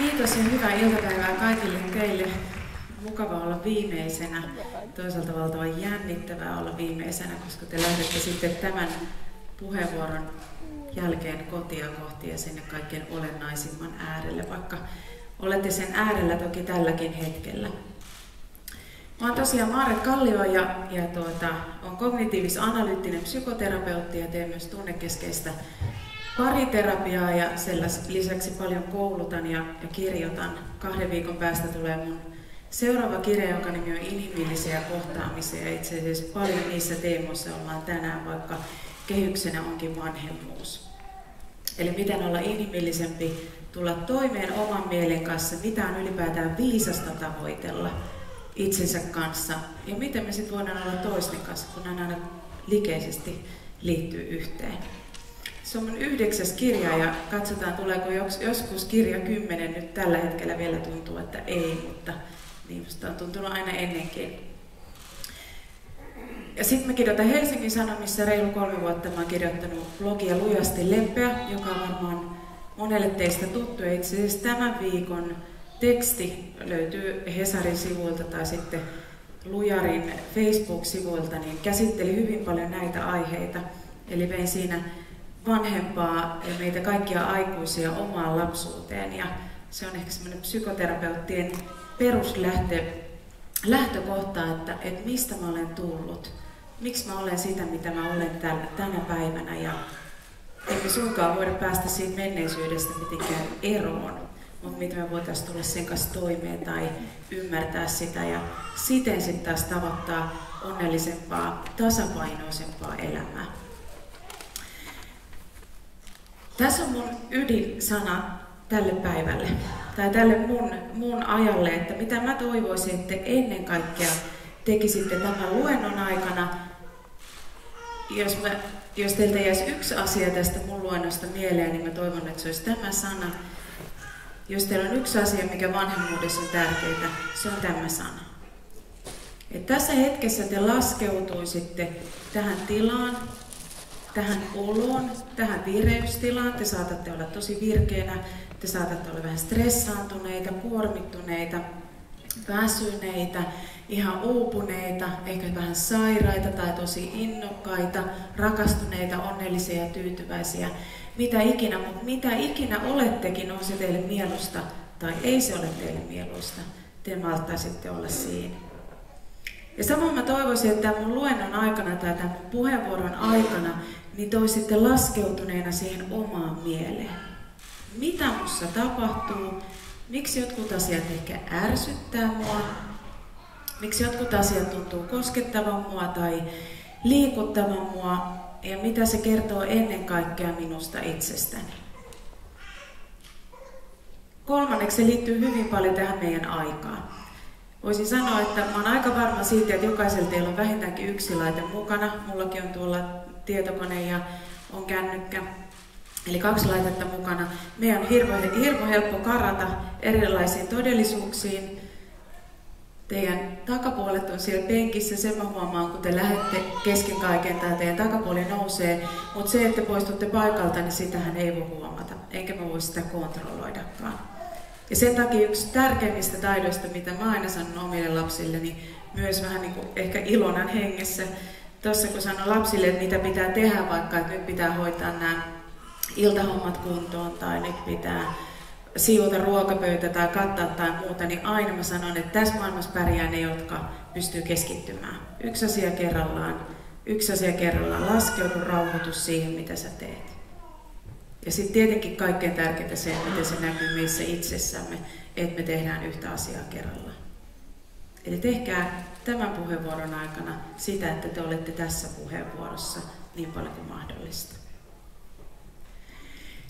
Kiitos ja hyvää iltapäivää kaikille teille. Mukava olla viimeisenä. Toisaalta valtavan jännittävää olla viimeisenä, koska te lähdette sitten tämän puheenvuoron jälkeen kotia kohti ja sinne kaikkein olennaisimman äärelle, vaikka olette sen äärellä toki tälläkin hetkellä. Mä oon tosiaan Maaret Kallio ja, ja tuota, on kognitiivis-analyyttinen psykoterapeutti ja teen myös tunnekeskeistä pariterapiaa ja sen lisäksi paljon koulutan ja, ja kirjoitan. Kahden viikon päästä tulee mun seuraava kirja, jonka nimi on Inhimillisiä kohtaamisia. Itse asiassa paljon niissä teemoissa ollaan tänään, vaikka kehyksenä onkin vanhemmuus. Eli miten olla inhimillisempi, tulla toimeen oman mielen kanssa, mitä on ylipäätään viisasta tavoitella itsensä kanssa ja miten me sitten voidaan olla toisten kanssa, kun nämä aina likeisesti liittyy yhteen. Se on mun yhdeksäs kirja ja katsotaan tuleeko joskus kirja kymmenen. Nyt tällä hetkellä vielä tuntuu, että ei, mutta niin musta on tuntunut aina ennenkin. Ja sitten mä kirjoitan Helsingin Sanomissa reilu kolme vuotta. Mä oon kirjoittanut blogia Lujasti lempeä, joka on varmaan monelle teistä tuttu. Itse asiassa tämän viikon teksti löytyy Hesarin sivuilta tai sitten Lujarin Facebook-sivuilta, niin käsitteli hyvin paljon näitä aiheita. Eli vein siinä vanhempaa ja meitä kaikkia aikuisia omaan lapsuuteen. Ja se on ehkä semmoinen psykoterapeuttien peruslähtökohta, että, että mistä mä olen tullut, miksi mä olen sitä, mitä mä olen tällä, tänä päivänä. Ja emme suinkaan voida päästä siitä menneisyydestä mitenkään eroon, mutta miten me voitaisiin tulla sen kanssa toimeen tai ymmärtää sitä ja siten sitten taas tavoittaa onnellisempaa, tasapainoisempaa elämää. Tässä on mun ydinsana tälle päivälle tai tälle mun, mun ajalle, että mitä mä toivoisin, että ennen kaikkea tekisitte tämän luennon aikana, jos, mä, jos teiltä jäisi yksi asia tästä mun luennosta mieleen, niin mä toivon, että se olisi tämä sana. Jos teillä on yksi asia, mikä vanhemmuudessa on tärkeää, se on tämä sana. Et tässä hetkessä te laskeutuisitte tähän tilaan, tähän oloon, tähän vireystilaan. Te saatatte olla tosi virkeänä, te saatatte olla vähän stressaantuneita, kuormittuneita, väsyneitä, ihan uupuneita, ehkä vähän sairaita tai tosi innokkaita, rakastuneita, onnellisia ja tyytyväisiä. Mitä ikinä, mutta mitä ikinä olettekin, on se teille mielusta tai ei se ole teille mieluista. Te malttaisitte olla siinä. Ja samoin mä toivoisin, että mun luennon aikana tai tämän puheenvuoron aikana niin toisitte laskeutuneena siihen omaan mieleen. Mitä mussa tapahtuu? Miksi jotkut asiat ehkä ärsyttää mua? Miksi jotkut asiat tuntuu koskettavan mua tai liikuttavan mua? Ja mitä se kertoo ennen kaikkea minusta itsestäni? Kolmanneksi se liittyy hyvin paljon tähän meidän aikaan. Voisin sanoa, että oon aika varma siitä, että jokaisella teillä on vähintäänkin yksi laite mukana. Mullakin on tuolla tietokone ja on kännykkä. Eli kaksi laitetta mukana. Meidän on hirvo, hirvo helppo karata erilaisiin todellisuuksiin. Teidän takapuolet on siellä penkissä, sen mä huomaan, kun te lähdette kesken kaiken, tai teidän takapuoli nousee. Mutta se, että poistutte paikalta, niin sitähän ei voi huomata, enkä mä voi sitä kontrolloidakaan. Ja sen takia yksi tärkeimmistä taidoista, mitä mä aina sanon omille lapsilleni, myös vähän niin kuin ehkä ilonan hengessä, tuossa kun sanon lapsille, että mitä pitää tehdä vaikka, että nyt pitää hoitaa nämä iltahommat kuntoon tai nyt pitää siivota ruokapöytä tai kattaa tai muuta, niin aina mä sanon, että tässä maailmassa pärjää ne, jotka pystyy keskittymään. Yksi asia kerrallaan, yksi asia kerrallaan, laskeudu rauhoitus siihen, mitä sä teet. Ja sitten tietenkin kaikkein tärkeintä se, miten se näkyy meissä itsessämme, että me tehdään yhtä asiaa kerrallaan. Eli tehkää tämän puheenvuoron aikana sitä, että te olette tässä puheenvuorossa niin paljon kuin mahdollista.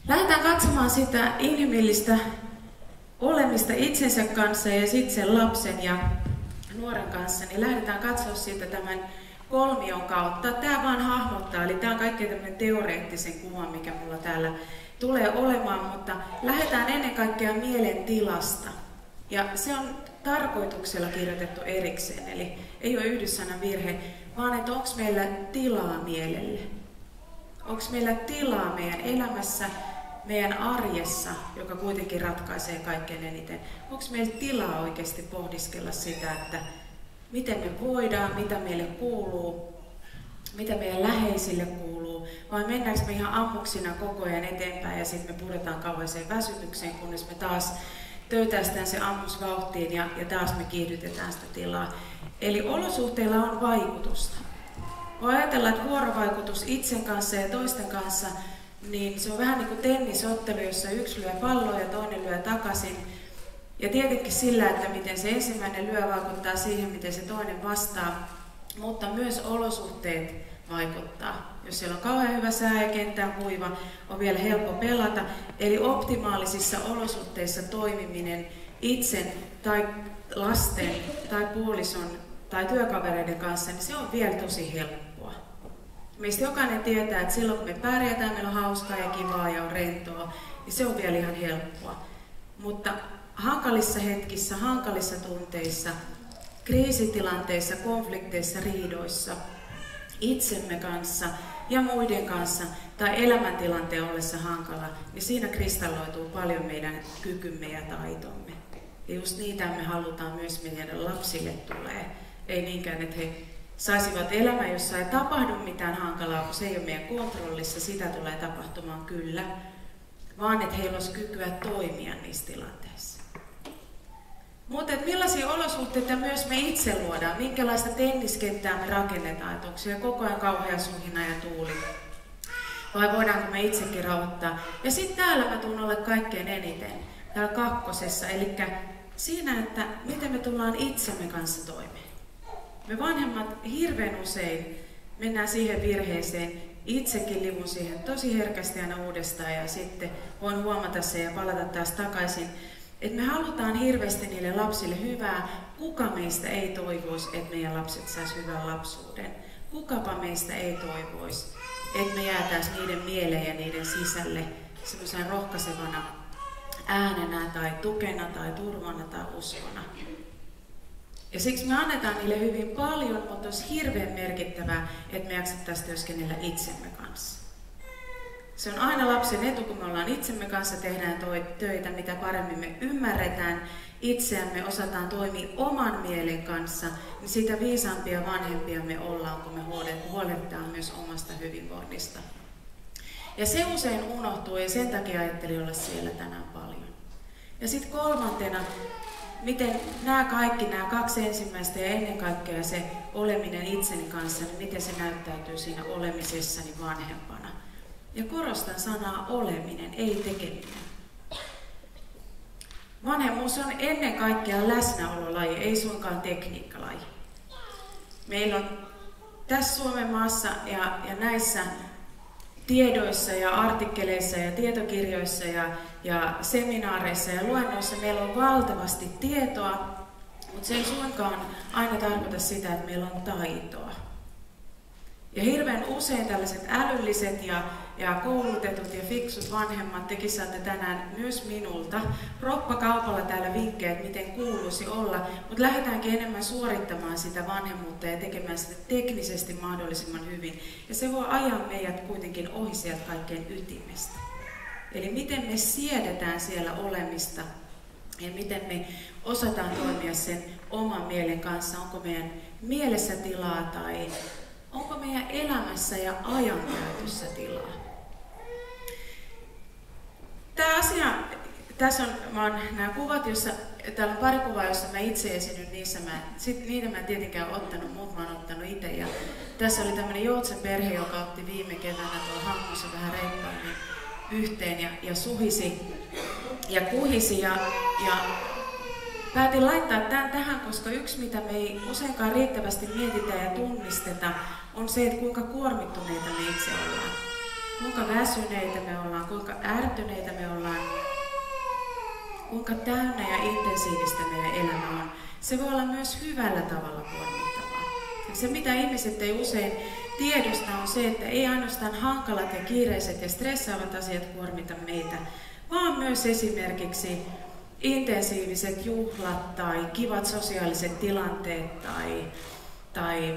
Lähdetään katsomaan sitä inhimillistä olemista itsensä kanssa ja sitten sen lapsen ja nuoren kanssa, niin lähdetään katsoa siitä tämän kolmion kautta. Tämä vaan hahmottaa, eli tämä on kaikkein tämmöinen teoreettisen kuva, mikä mulla täällä tulee olemaan, mutta lähdetään ennen kaikkea mielen tilasta. Ja se on tarkoituksella kirjoitettu erikseen, eli ei ole yhdyssanan virhe, vaan että onko meillä tilaa mielelle. Onko meillä tilaa meidän elämässä meidän arjessa, joka kuitenkin ratkaisee kaikkein eniten, onko meillä tilaa oikeasti pohdiskella sitä, että miten me voidaan, mitä meille kuuluu, mitä meidän läheisille kuuluu, vai mennäänkö me ihan ammuksina koko ajan eteenpäin ja sitten me puretaan kauheeseen väsymykseen, kunnes me taas töytäistään se ammus vauhtiin ja, ja taas me kiihdytetään sitä tilaa. Eli olosuhteilla on vaikutusta. Voi ajatella, että vuorovaikutus itsen kanssa ja toisten kanssa, niin se on vähän niin kuin tennisottelu, jossa yksi lyö palloa ja toinen lyö takaisin. Ja tietenkin sillä, että miten se ensimmäinen lyö vaikuttaa siihen, miten se toinen vastaa, mutta myös olosuhteet vaikuttaa. Jos siellä on kauhean hyvä sää ja kenttä kuiva, on vielä helppo pelata. Eli optimaalisissa olosuhteissa toimiminen itsen tai lasten tai puolison tai työkavereiden kanssa, niin se on vielä tosi helppoa. Meistä jokainen tietää, että silloin kun me pärjätään, meillä on hauskaa ja kivaa ja on rentoa, niin se on vielä ihan helppoa. Mutta hankalissa hetkissä, hankalissa tunteissa, kriisitilanteissa, konflikteissa, riidoissa, itsemme kanssa ja muiden kanssa tai elämäntilanteen ollessa hankala, niin siinä kristalloituu paljon meidän kykymme ja taitomme. Ja just niitä me halutaan myös meidän lapsille tulee. Ei niinkään, että he saisivat elämä, jossa ei tapahdu mitään hankalaa, kun se ei ole meidän kontrollissa, sitä tulee tapahtumaan kyllä, vaan että heillä olisi kykyä toimia niissä tilanteissa. Mutta millaisia olosuhteita myös me itse luodaan, minkälaista tenniskenttää me rakennetaan, että onko siellä koko ajan kauhea suhina ja tuuli, vai voidaanko me itsekin rauhoittaa. Ja sitten täällä mä tuun olla kaikkein eniten, täällä kakkosessa, eli siinä, että miten me tullaan itsemme kanssa toimeen. Me vanhemmat hirveän usein mennään siihen virheeseen, itsekin livun siihen tosi herkästi aina uudestaan ja sitten voin huomata se ja palata taas takaisin. Että me halutaan hirveästi niille lapsille hyvää. Kuka meistä ei toivoisi, että meidän lapset saisi hyvän lapsuuden? Kukapa meistä ei toivoisi, että me jäätäisiin niiden mieleen ja niiden sisälle semmoisen rohkaisevana äänenä tai tukena tai turvana tai uskona. Ja siksi me annetaan niille hyvin paljon, mutta olisi hirveän merkittävää, että me jaksettaisiin työskennellä itsemme kanssa. Se on aina lapsen etu, kun me ollaan itsemme kanssa, tehdään töitä, mitä paremmin me ymmärretään itseämme, osataan toimia oman mielen kanssa, niin sitä viisaampia vanhempia me ollaan, kun me huolehditaan myös omasta hyvinvoinnista. Ja se usein unohtuu ja sen takia ajattelin olla siellä tänään paljon. Ja sitten kolmantena miten nämä kaikki, nämä kaksi ensimmäistä ja ennen kaikkea se oleminen itseni kanssa, niin miten se näyttäytyy siinä olemisessani vanhempana. Ja korostan sanaa oleminen, ei tekeminen. Vanhemmuus on ennen kaikkea läsnäololaji, ei suinkaan tekniikkalaji. Meillä on tässä Suomen maassa ja, ja näissä tiedoissa ja artikkeleissa ja tietokirjoissa ja, ja seminaareissa ja luennoissa meillä on valtavasti tietoa, mutta se ei suinkaan aina tarkoita sitä, että meillä on taitoa. Ja hirveän usein tällaiset älylliset ja, ja koulutetut ja fiksut vanhemmat tekisivät tänään myös minulta roppakaupalla täällä vinkkejä, että miten kuuluisi olla, mutta lähdetäänkin enemmän suorittamaan sitä vanhemmuutta ja tekemään sitä teknisesti mahdollisimman hyvin. Ja se voi ajaa meidät kuitenkin ohi sieltä kaikkein ytimestä. Eli miten me siedetään siellä olemista ja miten me osataan toimia sen oman mielen kanssa, onko meidän mielessä tilaa tai onko meidän elämässä ja ajankäytössä tilaa. Tämä asia, tässä on, mä nämä kuvat, jossa, täällä on pari kuvaa, jossa mä itse esiinnyn niissä. Mä, sit, niitä mä en tietenkään ottanut, muut mä oon ottanut itse. Ja tässä oli tämmöinen Joutsen perhe, joka otti viime keväänä tuolla hankkussa vähän reippaammin yhteen ja, ja suhisi ja kuhisi. Ja, ja päätin laittaa tämän tähän, koska yksi mitä me ei useinkaan riittävästi mietitä ja tunnisteta, on se, että kuinka kuormittuneita me itse ollaan. Kuinka väsyneitä me ollaan, kuinka ärtyneitä me ollaan, kuinka täynnä ja intensiivistä meidän elämä on. Se voi olla myös hyvällä tavalla kuormittavaa. Se, mitä ihmiset ei usein tiedosta, on se, että ei ainoastaan hankalat ja kiireiset ja stressaavat asiat kuormita meitä, vaan myös esimerkiksi intensiiviset juhlat tai kivat sosiaaliset tilanteet tai, tai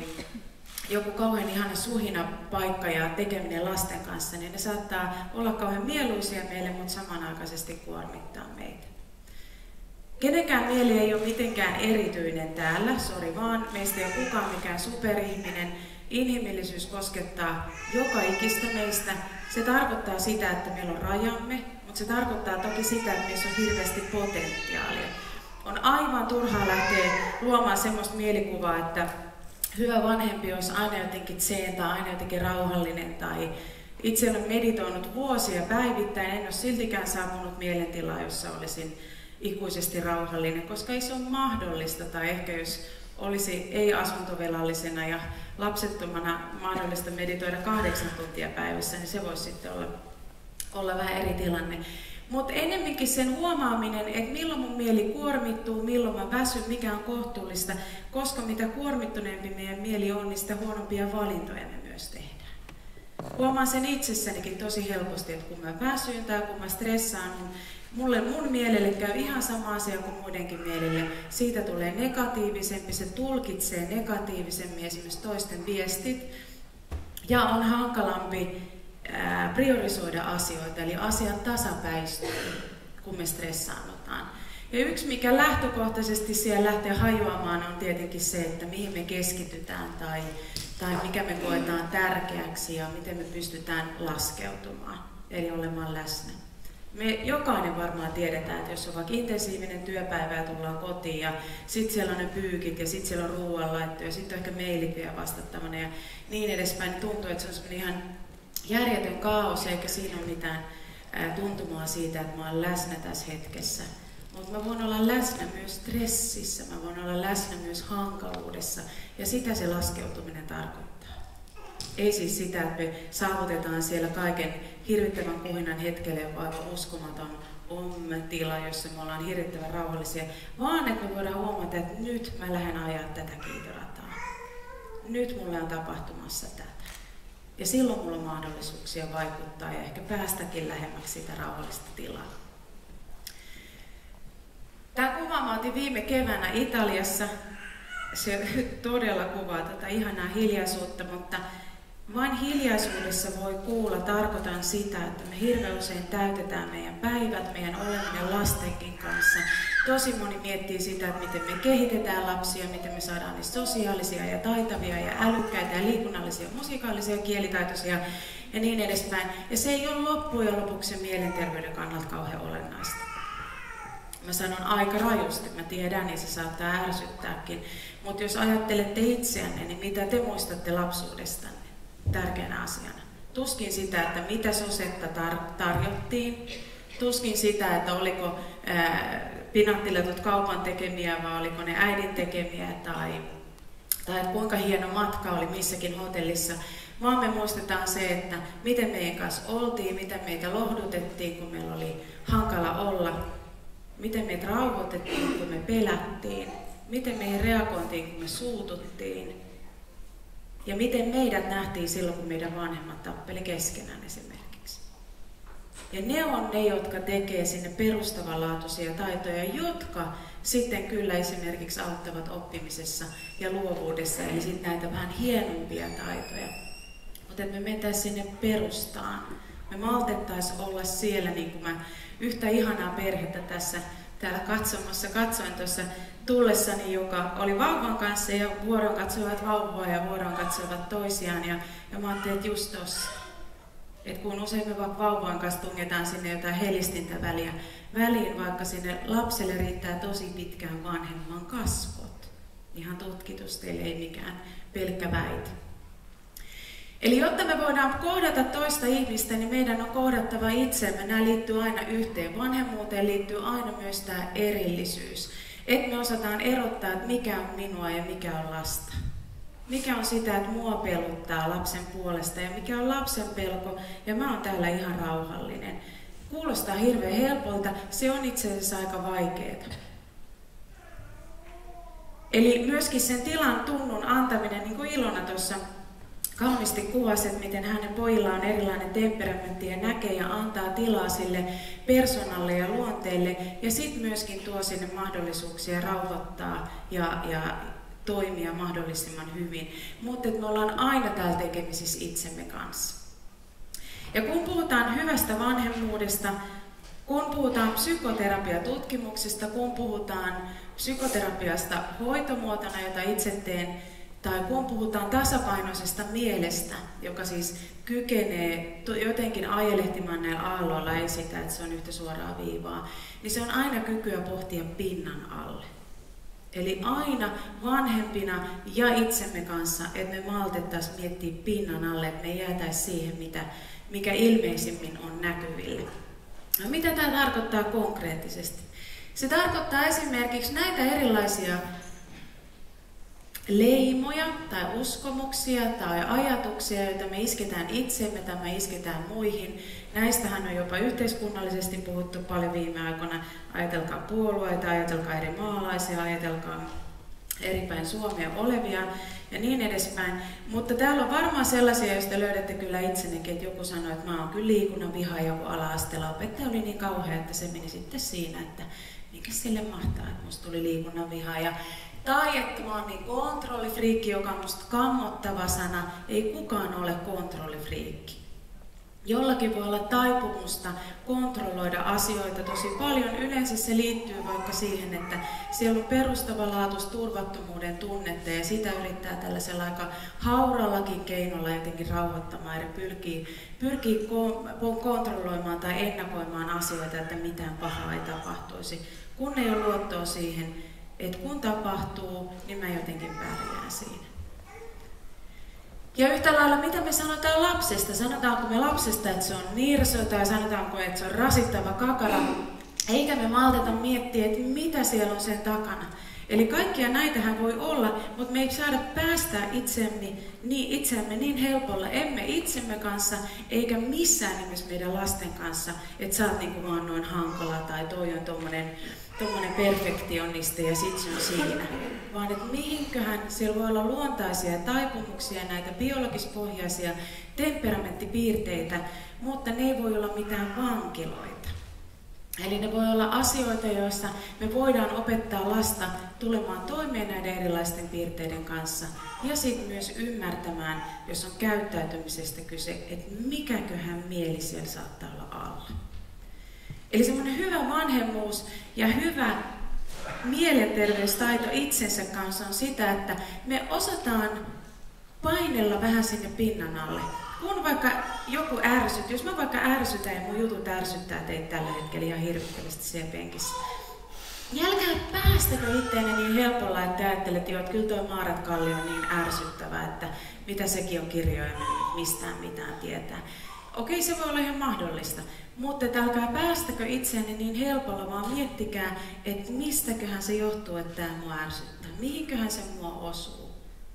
joku kauhean ihana suhina paikka ja tekeminen lasten kanssa, niin ne saattaa olla kauhean mieluisia meille, mutta samanaikaisesti kuormittaa meitä. Kenenkään mieli ei ole mitenkään erityinen täällä, sori vaan, meistä ei ole kukaan mikään superihminen. Inhimillisyys koskettaa joka ikistä meistä. Se tarkoittaa sitä, että meillä on rajamme, mutta se tarkoittaa toki sitä, että meissä on hirveästi potentiaalia. On aivan turhaa lähteä luomaan sellaista mielikuvaa, että hyvä vanhempi olisi aina jotenkin tseen tai aina jotenkin rauhallinen tai itse olen meditoinut vuosia päivittäin, en ole siltikään saapunut mielentilaa, jossa olisin ikuisesti rauhallinen, koska ei se ole mahdollista, tai ehkä jos olisi ei-asuntovelallisena ja lapsettomana mahdollista meditoida kahdeksan tuntia päivässä, niin se voisi sitten olla, olla vähän eri tilanne. Mutta enemmänkin sen huomaaminen, että milloin mun mieli kuormittuu, milloin mä väsyn, mikä on kohtuullista, koska mitä kuormittuneempi meidän mieli on, niin sitä huonompia valintoja me myös tehdään. Huomaan sen itsessänikin tosi helposti, että kun mä väsyn tai kun mä stressaan, niin Mulle mun mielelle käy ihan sama asia kuin muidenkin mielelle. Siitä tulee negatiivisempi, se tulkitsee negatiivisemmin esimerkiksi toisten viestit. Ja on hankalampi priorisoida asioita, eli asiat tasapäistyy, kun me stressaannutaan. Ja yksi, mikä lähtökohtaisesti siellä lähtee hajoamaan, on tietenkin se, että mihin me keskitytään tai, tai mikä me koetaan tärkeäksi ja miten me pystytään laskeutumaan, eli olemaan läsnä. Me jokainen varmaan tiedetään, että jos on vaikka intensiivinen työpäivä ja tullaan kotiin ja sitten siellä on ne pyykit ja sitten siellä on ruoanlaitto ja sitten on ehkä mailit vielä vastattavana ja niin edespäin, niin tuntuu, että se on semmoinen ihan järjetön kaos eikä siinä ole mitään tuntumaa siitä, että mä olen läsnä tässä hetkessä. Mutta mä voin olla läsnä myös stressissä, mä voin olla läsnä myös hankaluudessa ja sitä se laskeutuminen tarkoittaa. Ei siis sitä, että me saavutetaan siellä kaiken hirvittävän kuhinan hetkelle vaan uskomaton om-tila, jossa me ollaan hirvittävän rauhallisia, vaan että me voidaan huomata, että nyt mä lähden ajaa tätä kiitorataa. Nyt mulle on tapahtumassa tätä. Ja silloin mulla on mahdollisuuksia vaikuttaa ja ehkä päästäkin lähemmäksi sitä rauhallista tilaa. Tämä kuva mä otin viime keväänä Italiassa. Se todella kuvaa tätä ihanaa hiljaisuutta, mutta vain hiljaisuudessa voi kuulla, tarkoitan sitä, että me hirveän usein täytetään meidän päivät, meidän oleminen lastenkin kanssa. Tosi moni miettii sitä, että miten me kehitetään lapsia, miten me saadaan niistä sosiaalisia ja taitavia ja älykkäitä ja liikunnallisia, musikaalisia, kielitaitoisia ja niin edespäin. Ja se ei ole loppujen lopuksi mielenterveyden kannalta kauhean olennaista. Mä sanon aika rajusti, mä tiedän, niin se saattaa ärsyttääkin. Mutta jos ajattelette itseänne, niin mitä te muistatte lapsuudestanne? tärkeänä asiana. Tuskin sitä, että mitä sosetta tar- tarjottiin, tuskin sitä, että oliko pinattiletut kaupan tekemiä vai oliko ne äidin tekemiä tai, tai kuinka hieno matka oli missäkin hotellissa, vaan me muistetaan se, että miten meidän kanssa oltiin, miten meitä lohdutettiin, kun meillä oli hankala olla, miten meitä rauhoitettiin, kun me pelättiin, miten meihin reagointiin, kun me suututtiin, ja miten meidät nähtiin silloin, kun meidän vanhemmat tappeli keskenään esimerkiksi. Ja ne on ne, jotka tekee sinne perustavanlaatuisia taitoja, jotka sitten kyllä esimerkiksi auttavat oppimisessa ja luovuudessa, eli sitten näitä vähän hienompia taitoja. Mutta että me mentäisiin sinne perustaan. Me maltettaisiin olla siellä, niin kuin mä yhtä ihanaa perhettä tässä täällä katsomassa katsoin tuossa tullessani, joka oli vauvan kanssa ja vuoron katsoivat vauvaa ja vuoron katsoivat toisiaan. Ja, ja mä ajattelin, että just tossa. Että kun usein me vaan vauvan kanssa tungetaan sinne jotain helistintä väliä, väliin, vaikka sinne lapselle riittää tosi pitkään vanhemman kasvot. Ihan tutkitusti, eli ei mikään pelkkä väite. Eli jotta me voidaan kohdata toista ihmistä, niin meidän on kohdattava itsemme. Nämä liittyy aina yhteen. Vanhemmuuteen liittyy aina myös tämä erillisyys. Että me osataan erottaa, että mikä on minua ja mikä on lasta. Mikä on sitä, että mua peluttaa lapsen puolesta ja mikä on lapsen pelko ja mä oon täällä ihan rauhallinen. Kuulostaa hirveän helpolta, se on itse asiassa aika vaikeaa. Eli myöskin sen tilan tunnun antaminen, niin kuin Ilona tuossa kauniisti kuvasi, että miten hänen pojilla on erilainen temperamentti ja näkee ja antaa tilaa sille persoonalle ja luonteelle ja sitten myöskin tuo sinne mahdollisuuksia rauhoittaa ja, ja toimia mahdollisimman hyvin, mutta että me ollaan aina täällä tekemisissä itsemme kanssa. Ja kun puhutaan hyvästä vanhemmuudesta, kun puhutaan psykoterapiatutkimuksesta, kun puhutaan psykoterapiasta hoitomuotona, jota itse teen, tai kun puhutaan tasapainoisesta mielestä, joka siis kykenee jotenkin ajelehtimaan näillä aalloilla, ei sitä, että se on yhtä suoraa viivaa, niin se on aina kykyä pohtia pinnan alle. Eli aina vanhempina ja itsemme kanssa, että me maltettaisiin miettiä pinnan alle, että me ei jäätäisi siihen, mitä, mikä ilmeisimmin on näkyvillä. No, mitä tämä tarkoittaa konkreettisesti? Se tarkoittaa esimerkiksi näitä erilaisia leimoja tai uskomuksia tai ajatuksia, joita me isketään itsemme tai me isketään muihin. Näistähän on jopa yhteiskunnallisesti puhuttu paljon viime aikoina. Ajatelkaa puolueita, ajatelkaa eri maalaisia, ajatelkaa eri päin Suomea olevia ja niin edespäin. Mutta täällä on varmaan sellaisia, joista löydätte kyllä itsennekin, että joku sanoi, että mä oon kyllä liikunnan viha joku ala-asteella. Opettaja oli niin kauhea, että se meni sitten siinä, että mikä sille mahtaa, että musta tuli liikunnan viha. Ja tai että mä oon niin kontrollifriikki, joka on musta kammottava sana. Ei kukaan ole kontrollifriikki. Jollakin voi olla taipumusta kontrolloida asioita tosi paljon. Yleensä se liittyy vaikka siihen, että siellä on perustavanlaatus turvattomuuden tunnetta ja sitä yrittää tällaisella aika haurallakin keinolla jotenkin rauhoittamaan ja pyrkii, pyrkii kontrolloimaan tai ennakoimaan asioita, että mitään pahaa ei tapahtuisi, kun ei ole luottoa siihen, että kun tapahtuu, niin mä jotenkin pärjään siinä. Ja yhtä lailla, mitä me sanotaan lapsesta? Sanotaanko me lapsesta, että se on nirso tai sanotaanko, että se on rasittava kakara? Eikä me malteta miettiä, että mitä siellä on sen takana. Eli kaikkia näitähän voi olla, mutta me ei saada päästää itsemme niin, itsemme niin helpolla, emme itsemme kanssa, eikä missään nimessä meidän lasten kanssa, että sä oot niinku vaan noin hankala tai toi on tommonen tuommoinen perfektionisti ja sit se on siinä. Vaan että mihinköhän siellä voi olla luontaisia taipumuksia, näitä biologispohjaisia temperamenttipiirteitä, mutta ne ei voi olla mitään vankiloita. Eli ne voi olla asioita, joissa me voidaan opettaa lasta tulemaan toimeen näiden erilaisten piirteiden kanssa. Ja sitten myös ymmärtämään, jos on käyttäytymisestä kyse, että mikäköhän mieli siellä saattaa olla alla. Eli semmoinen hyvä vanhemmuus ja hyvä mielenterveystaito itsensä kanssa on sitä, että me osataan painella vähän sinne pinnan alle. Kun vaikka joku ärsyt, jos mä vaikka ärsytän ja mun jutut ärsyttää teitä tällä hetkellä ihan hirvittävästi siellä penkissä, niin päästäkö itteenne niin helpolla, että ajattelet, että kyllä tuo Maarat Kalli on niin ärsyttävä, että mitä sekin on kirjoja mistään mitään tietää. Okei, se voi olla ihan mahdollista, mutta että älkää päästäkö itseänne niin helpolla, vaan miettikää, että mistäköhän se johtuu, että tämä mua ärsyttää. Mihinköhän se mua osuu?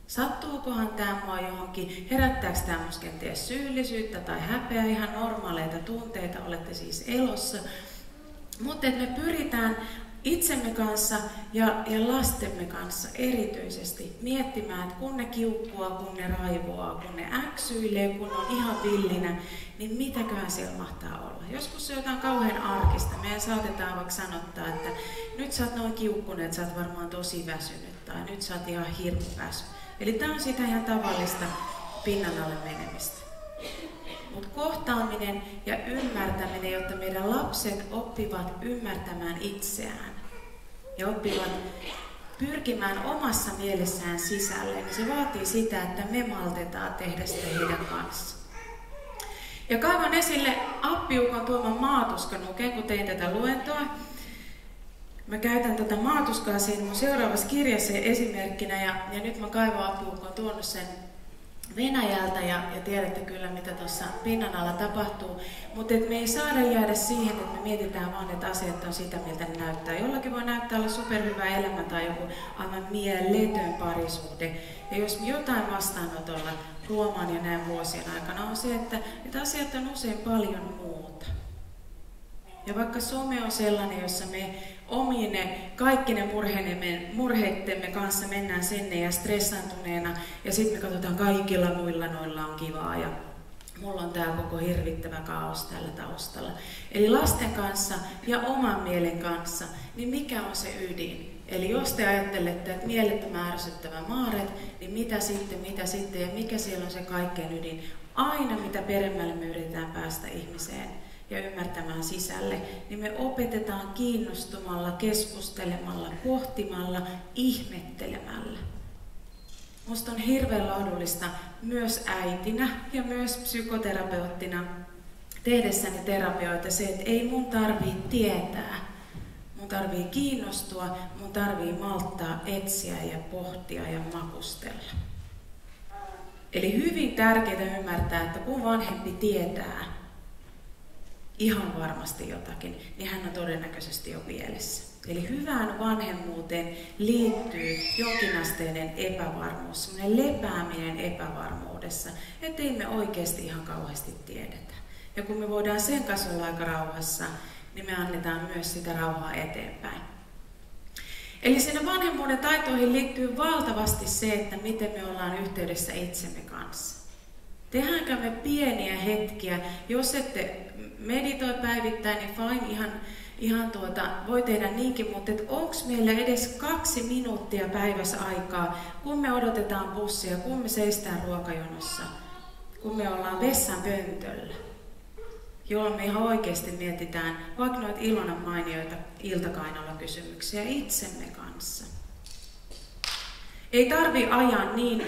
Sattuukohan tämä mua johonkin? Herättääkö tämä musta kenties syyllisyyttä tai häpeä, ihan normaaleita tunteita, olette siis elossa. Mutta että me pyritään itsemme kanssa ja, ja lastemme kanssa erityisesti miettimään, että kun ne kiukkua, kun ne raivoaa, kun ne äksyilee, kun on ihan villinä, niin mitäköhän siellä mahtaa olla. Joskus se jotain kauhean arkista. Meidän saatetaan vaikka sanottaa, että nyt sä oot noin kiukkunen, että sä oot varmaan tosi väsynyt, tai nyt sä oot ihan hirmu väsy. Eli tämä on sitä ihan tavallista pinnan alle menemistä. Mutta kohtaaminen ja ymmärtäminen, jotta meidän lapset oppivat ymmärtämään itseään ja oppivat pyrkimään omassa mielessään sisälle, niin se vaatii sitä, että me maltetaan tehdä sitä heidän kanssaan. Ja kaivan esille appiukon tuoman maatuskanukeen, kun tein tätä luentoa. Mä käytän tätä maatuskaa siinä mun seuraavassa kirjassa esimerkkinä ja, ja nyt mä kaivan appiukon tuonut sen Venäjältä ja, ja tiedätte kyllä, mitä tuossa pinnan alla tapahtuu. Mutta me ei saada jäädä siihen, että me mietitään vaan, että asiat on sitä, miltä ne näyttää. Jollakin voi näyttää olla superhyvä elämä tai joku aivan mieletön parisuhde. Ja jos jotain vastaanotolla huomaan ja näin vuosien aikana on se, että, että asiat on usein paljon muuta. Ja vaikka some on sellainen, jossa me omine, kaikki ne murheittemme kanssa mennään sinne ja stressantuneena ja sitten me katsotaan kaikilla muilla noilla on kivaa ja mulla on tämä koko hirvittävä kaos tällä taustalla. Eli lasten kanssa ja oman mielen kanssa, niin mikä on se ydin? Eli jos te ajattelette, että mielettömän ärsyttävä maaret, niin mitä sitten, mitä sitten ja mikä siellä on se kaikkein ydin? Aina mitä peremmälle me yritetään päästä ihmiseen ja ymmärtämään sisälle, niin me opetetaan kiinnostumalla, keskustelemalla, pohtimalla, ihmettelemällä. Musta on hirveän lohdullista myös äitinä ja myös psykoterapeuttina tehdessäni terapioita se, että ei mun tarvii tietää, mun tarvii kiinnostua, mun tarvii malttaa etsiä ja pohtia ja makustella. Eli hyvin tärkeää ymmärtää, että kun vanhempi tietää ihan varmasti jotakin, niin hän on todennäköisesti jo pielessä. Eli hyvään vanhemmuuteen liittyy jonkinasteinen epävarmuus, semmoinen lepääminen epävarmuudessa, ettei me oikeasti ihan kauheasti tiedetä. Ja kun me voidaan sen kanssa olla aika rauhassa, niin me annetaan myös sitä rauhaa eteenpäin. Eli sinne vanhemmuuden taitoihin liittyy valtavasti se, että miten me ollaan yhteydessä itsemme kanssa. Tehdäänkö me pieniä hetkiä, jos ette meditoi päivittäin, niin fine, ihan, ihan tuota, voi tehdä niinkin, mutta onko meillä edes kaksi minuuttia päivässä aikaa, kun me odotetaan bussia, kun me seistään ruokajonossa, kun me ollaan vessan pöntöllä jolloin me ihan oikeasti mietitään vaikka noita Ilonan mainioita iltakainalla kysymyksiä itsemme kanssa. Ei tarvi ajaa niin,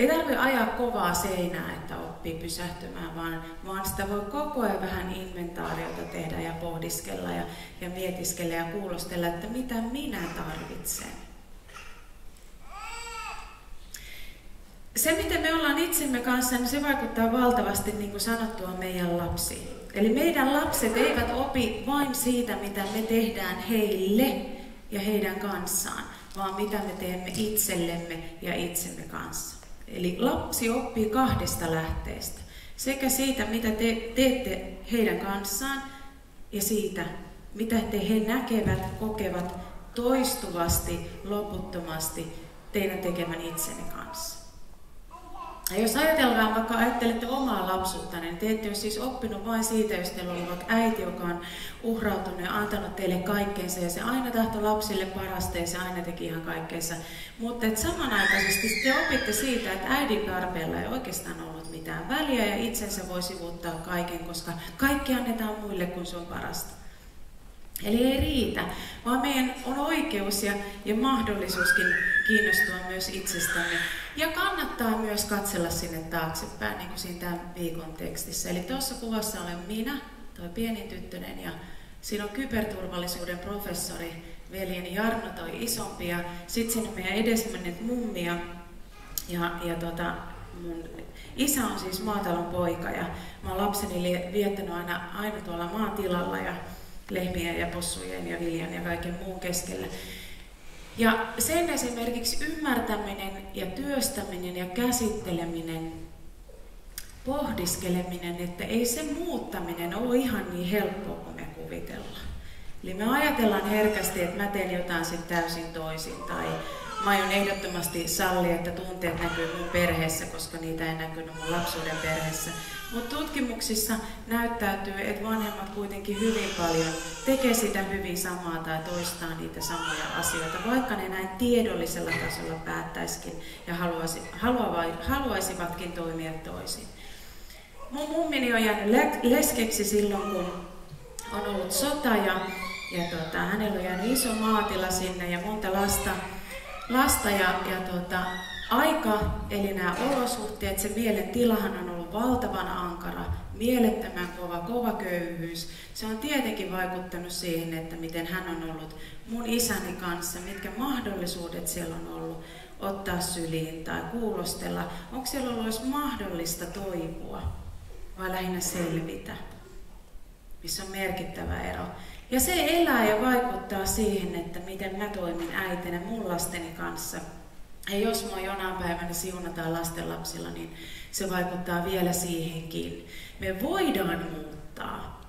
ei tarvi ajaa kovaa seinää, että oppii pysähtymään, vaan, vaan sitä voi koko ajan vähän inventaariota tehdä ja pohdiskella ja, ja mietiskellä ja kuulostella, että mitä minä tarvitsen. Se, miten me ollaan itsemme kanssa, niin se vaikuttaa valtavasti, niin kuin sanottua, meidän lapsiin. Eli meidän lapset eivät opi vain siitä, mitä me tehdään heille ja heidän kanssaan, vaan mitä me teemme itsellemme ja itsemme kanssa. Eli lapsi oppii kahdesta lähteestä. Sekä siitä, mitä te teette heidän kanssaan, ja siitä, mitä te he näkevät, kokevat toistuvasti, loputtomasti teidän tekemän itsenne kanssa. Ja jos ajatellaan, vaikka ajattelette omaa lapsuutta, niin te ette ole siis oppinut vain siitä, jos teillä on vaikka äiti, joka on uhrautunut ja antanut teille kaikkeensa, ja se aina tahto lapsille parasta, ja se aina teki ihan kaikkeensa. Mutta että samanaikaisesti te opitte siitä, että äidin tarpeella ei oikeastaan ollut mitään väliä, ja itsensä voi sivuuttaa kaiken, koska kaikki annetaan muille, kun se on parasta. Eli ei riitä, vaan meidän on oikeus ja, ja mahdollisuuskin kiinnostua myös itsestämme. Ja kannattaa myös katsella sinne taaksepäin, niin kuin siinä tämän viikon tekstissä. Eli tuossa kuvassa olen minä, tuo pieni tyttönen, ja siinä on kyberturvallisuuden professori, veljeni Jarno toi isompi, ja sitten sinne meidän edesmennyt mummia, ja, ja tota, mun isä on siis maatalon poika, ja mä oon lapseni viettänyt aina, aina tuolla maatilalla, ja lehmien ja possujen ja viljan ja kaiken muun keskellä. Ja sen esimerkiksi ymmärtäminen ja työstäminen ja käsitteleminen, pohdiskeleminen, että ei se muuttaminen ole ihan niin helppoa kuin me kuvitellaan. Eli me ajatellaan herkästi, että mä teen jotain sitten täysin toisin tai mä aion ehdottomasti sallia, että tunteet näkyy mun perheessä, koska niitä ei näkynyt mun lapsuuden perheessä. Mutta tutkimuksissa näyttäytyy, että vanhemmat kuitenkin hyvin paljon tekee sitä hyvin samaa tai toistaa niitä samoja asioita, vaikka ne näin tiedollisella tasolla päättäisikin ja haluaisi, haluava, haluaisivatkin toimia toisin. Mun mummini on jäänyt leskeksi silloin, kun on ollut sota ja, ja tota, hänellä on jäänyt iso maatila sinne ja monta lasta, lasta ja, ja tota, aika, eli nämä olosuhteet, se mielen tilahan on ollut valtavan ankara, mielettömän kova, kova köyhyys. Se on tietenkin vaikuttanut siihen, että miten hän on ollut mun isäni kanssa, mitkä mahdollisuudet siellä on ollut ottaa syliin tai kuulostella. Onko siellä ollut mahdollista toipua vai lähinnä selvitä, missä on merkittävä ero. Ja se elää ja vaikuttaa siihen, että miten mä toimin äitinä mun lasteni kanssa – ja jos mua jonain päivänä siunataan lastenlapsilla, niin se vaikuttaa vielä siihenkin. Me voidaan muuttaa.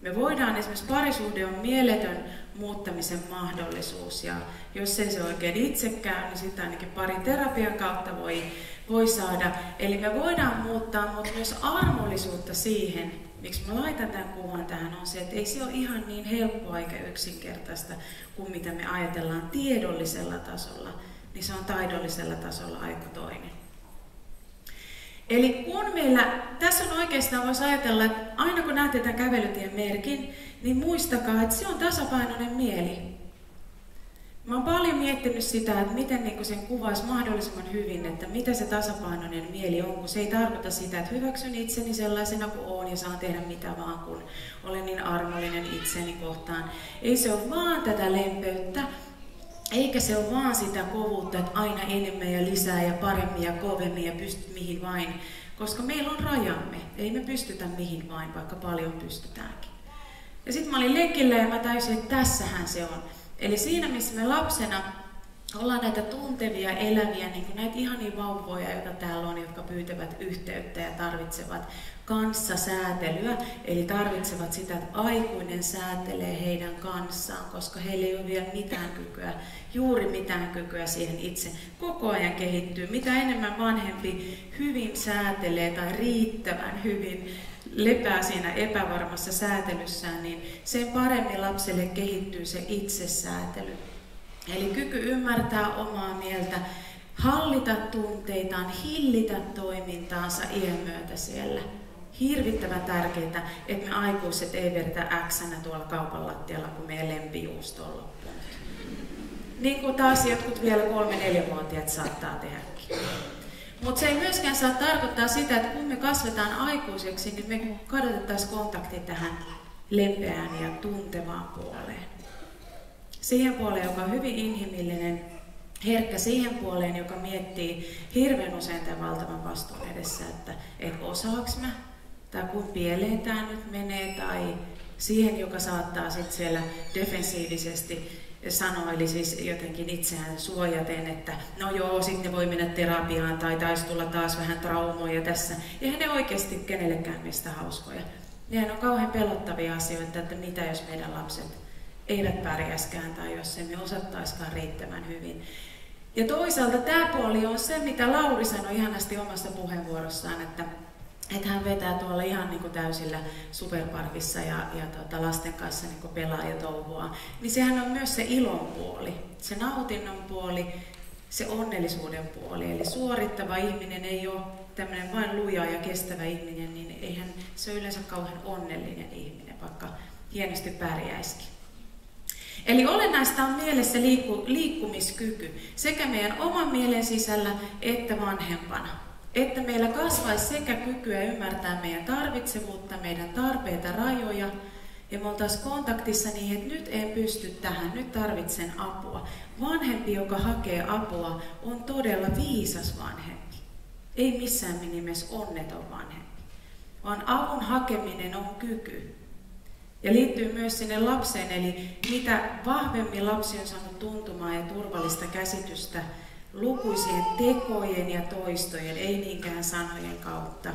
Me voidaan, esimerkiksi parisuhde on mieletön muuttamisen mahdollisuus. Ja jos ei se oikein itse käy, niin sitten ainakin pari terapian kautta voi, voi saada. Eli me voidaan muuttaa, mutta myös armollisuutta siihen, miksi mä laitan tämän kuvan tähän, on se, että ei se ole ihan niin helppoa eikä yksinkertaista kuin mitä me ajatellaan tiedollisella tasolla, niin se on taidollisella tasolla aika toinen. Eli kun meillä, tässä on oikeastaan voisi ajatella, että aina kun näette tämän kävelytien merkin, niin muistakaa, että se on tasapainoinen mieli. Mä oon paljon miettinyt sitä, että miten niin sen kuvaisi mahdollisimman hyvin, että mitä se tasapainoinen mieli on, kun se ei tarkoita sitä, että hyväksyn itseni sellaisena kuin olen ja saan tehdä mitä vaan, kun olen niin armollinen itseni kohtaan. Ei se ole vaan tätä lempeyttä, eikä se ole vaan sitä kovuutta, että aina enemmän ja lisää ja paremmin ja kovemmin ja pysty mihin vain, koska meillä on rajamme. Ei me pystytä mihin vain, vaikka paljon pystytäänkin. Ja sitten mä olin lenkillä ja mä täysin, että tässähän se on. Eli siinä, missä me lapsena ollaan näitä tuntevia, eläviä, niin kuin näitä ihania vauvoja, joita täällä on, jotka pyytävät yhteyttä ja tarvitsevat kanssasäätelyä, eli tarvitsevat sitä, että aikuinen säätelee heidän kanssaan, koska heillä ei ole vielä mitään kykyä, juuri mitään kykyä siihen itse. Koko ajan kehittyy. Mitä enemmän vanhempi hyvin säätelee tai riittävän hyvin lepää siinä epävarmassa säätelyssään, niin sen paremmin lapselle kehittyy se itsesäätely. Eli kyky ymmärtää omaa mieltä, hallita tunteitaan, hillitä toimintaansa iän myötä siellä. Hirvittävän tärkeää, että me aikuiset ei vedetä äksänä tuolla kaupan lattialla, kun meidän lempijuusto on loppunut. Niin kuin taas jotkut vielä kolme-neljävuotiaat saattaa tehdäkin. Mutta se ei myöskään saa tarkoittaa sitä, että kun me kasvetaan aikuiseksi, niin me kadotettaisiin kontakti tähän lempeään ja tuntevaan puoleen. Siihen puoleen, joka on hyvin inhimillinen, herkkä siihen puoleen, joka miettii hirveän usein tämän valtavan vastuun edessä, että et osaaks mä, tai kuin pieleen tämä nyt menee, tai siihen, joka saattaa sitten siellä defensiivisesti sanoa, eli siis jotenkin itseään suojaten, että no joo, sitten voi mennä terapiaan tai taisi tulla taas vähän traumoja tässä. Eihän ne oikeasti kenellekään meistä hauskoja. Nehän on kauhean pelottavia asioita, että mitä jos meidän lapset eivät pärjäskään tai jos emme osattaiskaan riittävän hyvin. Ja toisaalta tämä puoli on se, mitä Lauri sanoi ihanasti omassa puheenvuorossaan, että että hän vetää tuolla ihan niin kuin täysillä superparkissa ja, ja tota, lasten kanssa niin kuin pelaa ja touhua, niin sehän on myös se ilon puoli, se nautinnon puoli, se onnellisuuden puoli. Eli suorittava ihminen ei ole tämmöinen vain luja ja kestävä ihminen, niin eihän se ole yleensä kauhean onnellinen ihminen, vaikka hienosti pärjäisikin. Eli olennaista on mielessä liikku, liikkumiskyky sekä meidän oman mielen sisällä että vanhempana että meillä kasvaisi sekä kykyä ymmärtää meidän tarvitsevuutta, meidän tarpeita, rajoja, ja me oltaisiin kontaktissa niihin, että nyt en pysty tähän, nyt tarvitsen apua. Vanhempi, joka hakee apua, on todella viisas vanhempi. Ei missään nimessä onneton vanhempi, vaan avun hakeminen on kyky. Ja liittyy myös sinne lapseen, eli mitä vahvemmin lapsi on saanut tuntumaan ja turvallista käsitystä lukuisien tekojen ja toistojen, ei niinkään sanojen kautta,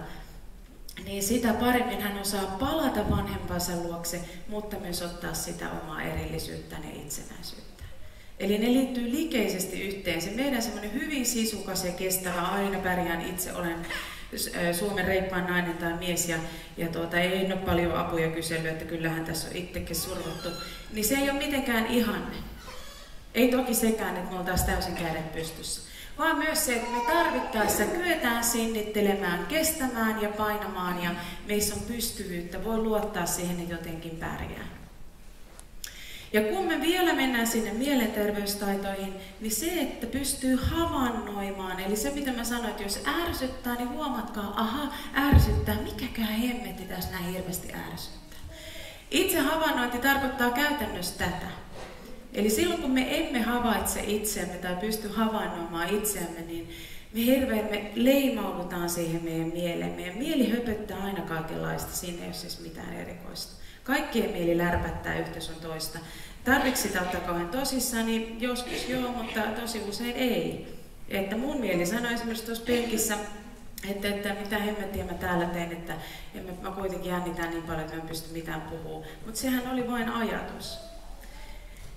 niin sitä paremmin hän osaa palata vanhempansa luokse, mutta myös ottaa sitä omaa erillisyyttä ja itsenäisyyttä. Eli ne liittyy likeisesti yhteen. Se meidän semmoinen hyvin sisukas ja kestävä, aina pärjään itse, olen Suomen reippaan nainen tai mies ja, ja tuota, ei ole paljon apuja kysely, että kyllähän tässä on itsekin survottu, niin se ei ole mitenkään ihanne. Ei toki sekään, että me oltaisiin täysin kädet pystyssä, vaan myös se, että me tarvittaessa kyetään sinnittelemään, kestämään ja painamaan ja meissä on pystyvyyttä, voi luottaa siihen, että jotenkin pärjää. Ja kun me vielä mennään sinne mielenterveystaitoihin, niin se, että pystyy havainnoimaan, eli se mitä mä sanoin, että jos ärsyttää, niin huomatkaa, aha, ärsyttää, mikäkään hemmetti tässä näin hirveästi ärsyttää. Itse havainnointi tarkoittaa käytännössä tätä. Eli silloin kun me emme havaitse itseämme tai pysty havainnoimaan itseämme, niin me hirveän me leimaudutaan siihen meidän mieleen. Meidän mieli höpöttää aina kaikenlaista, siinä ei ole siis mitään erikoista. Kaikkien mieli lärpättää yhtä sun toista. Tarvitsi sitä ottaa kauhean tosissaan, niin joskus joo, mutta tosi usein ei. Että mun mieli sanoi esimerkiksi tuossa penkissä, että, että mitä hemmettiä mä täällä teen, että mä, mä kuitenkin jännitän niin paljon, että mä en pysty mitään puhumaan. Mutta sehän oli vain ajatus.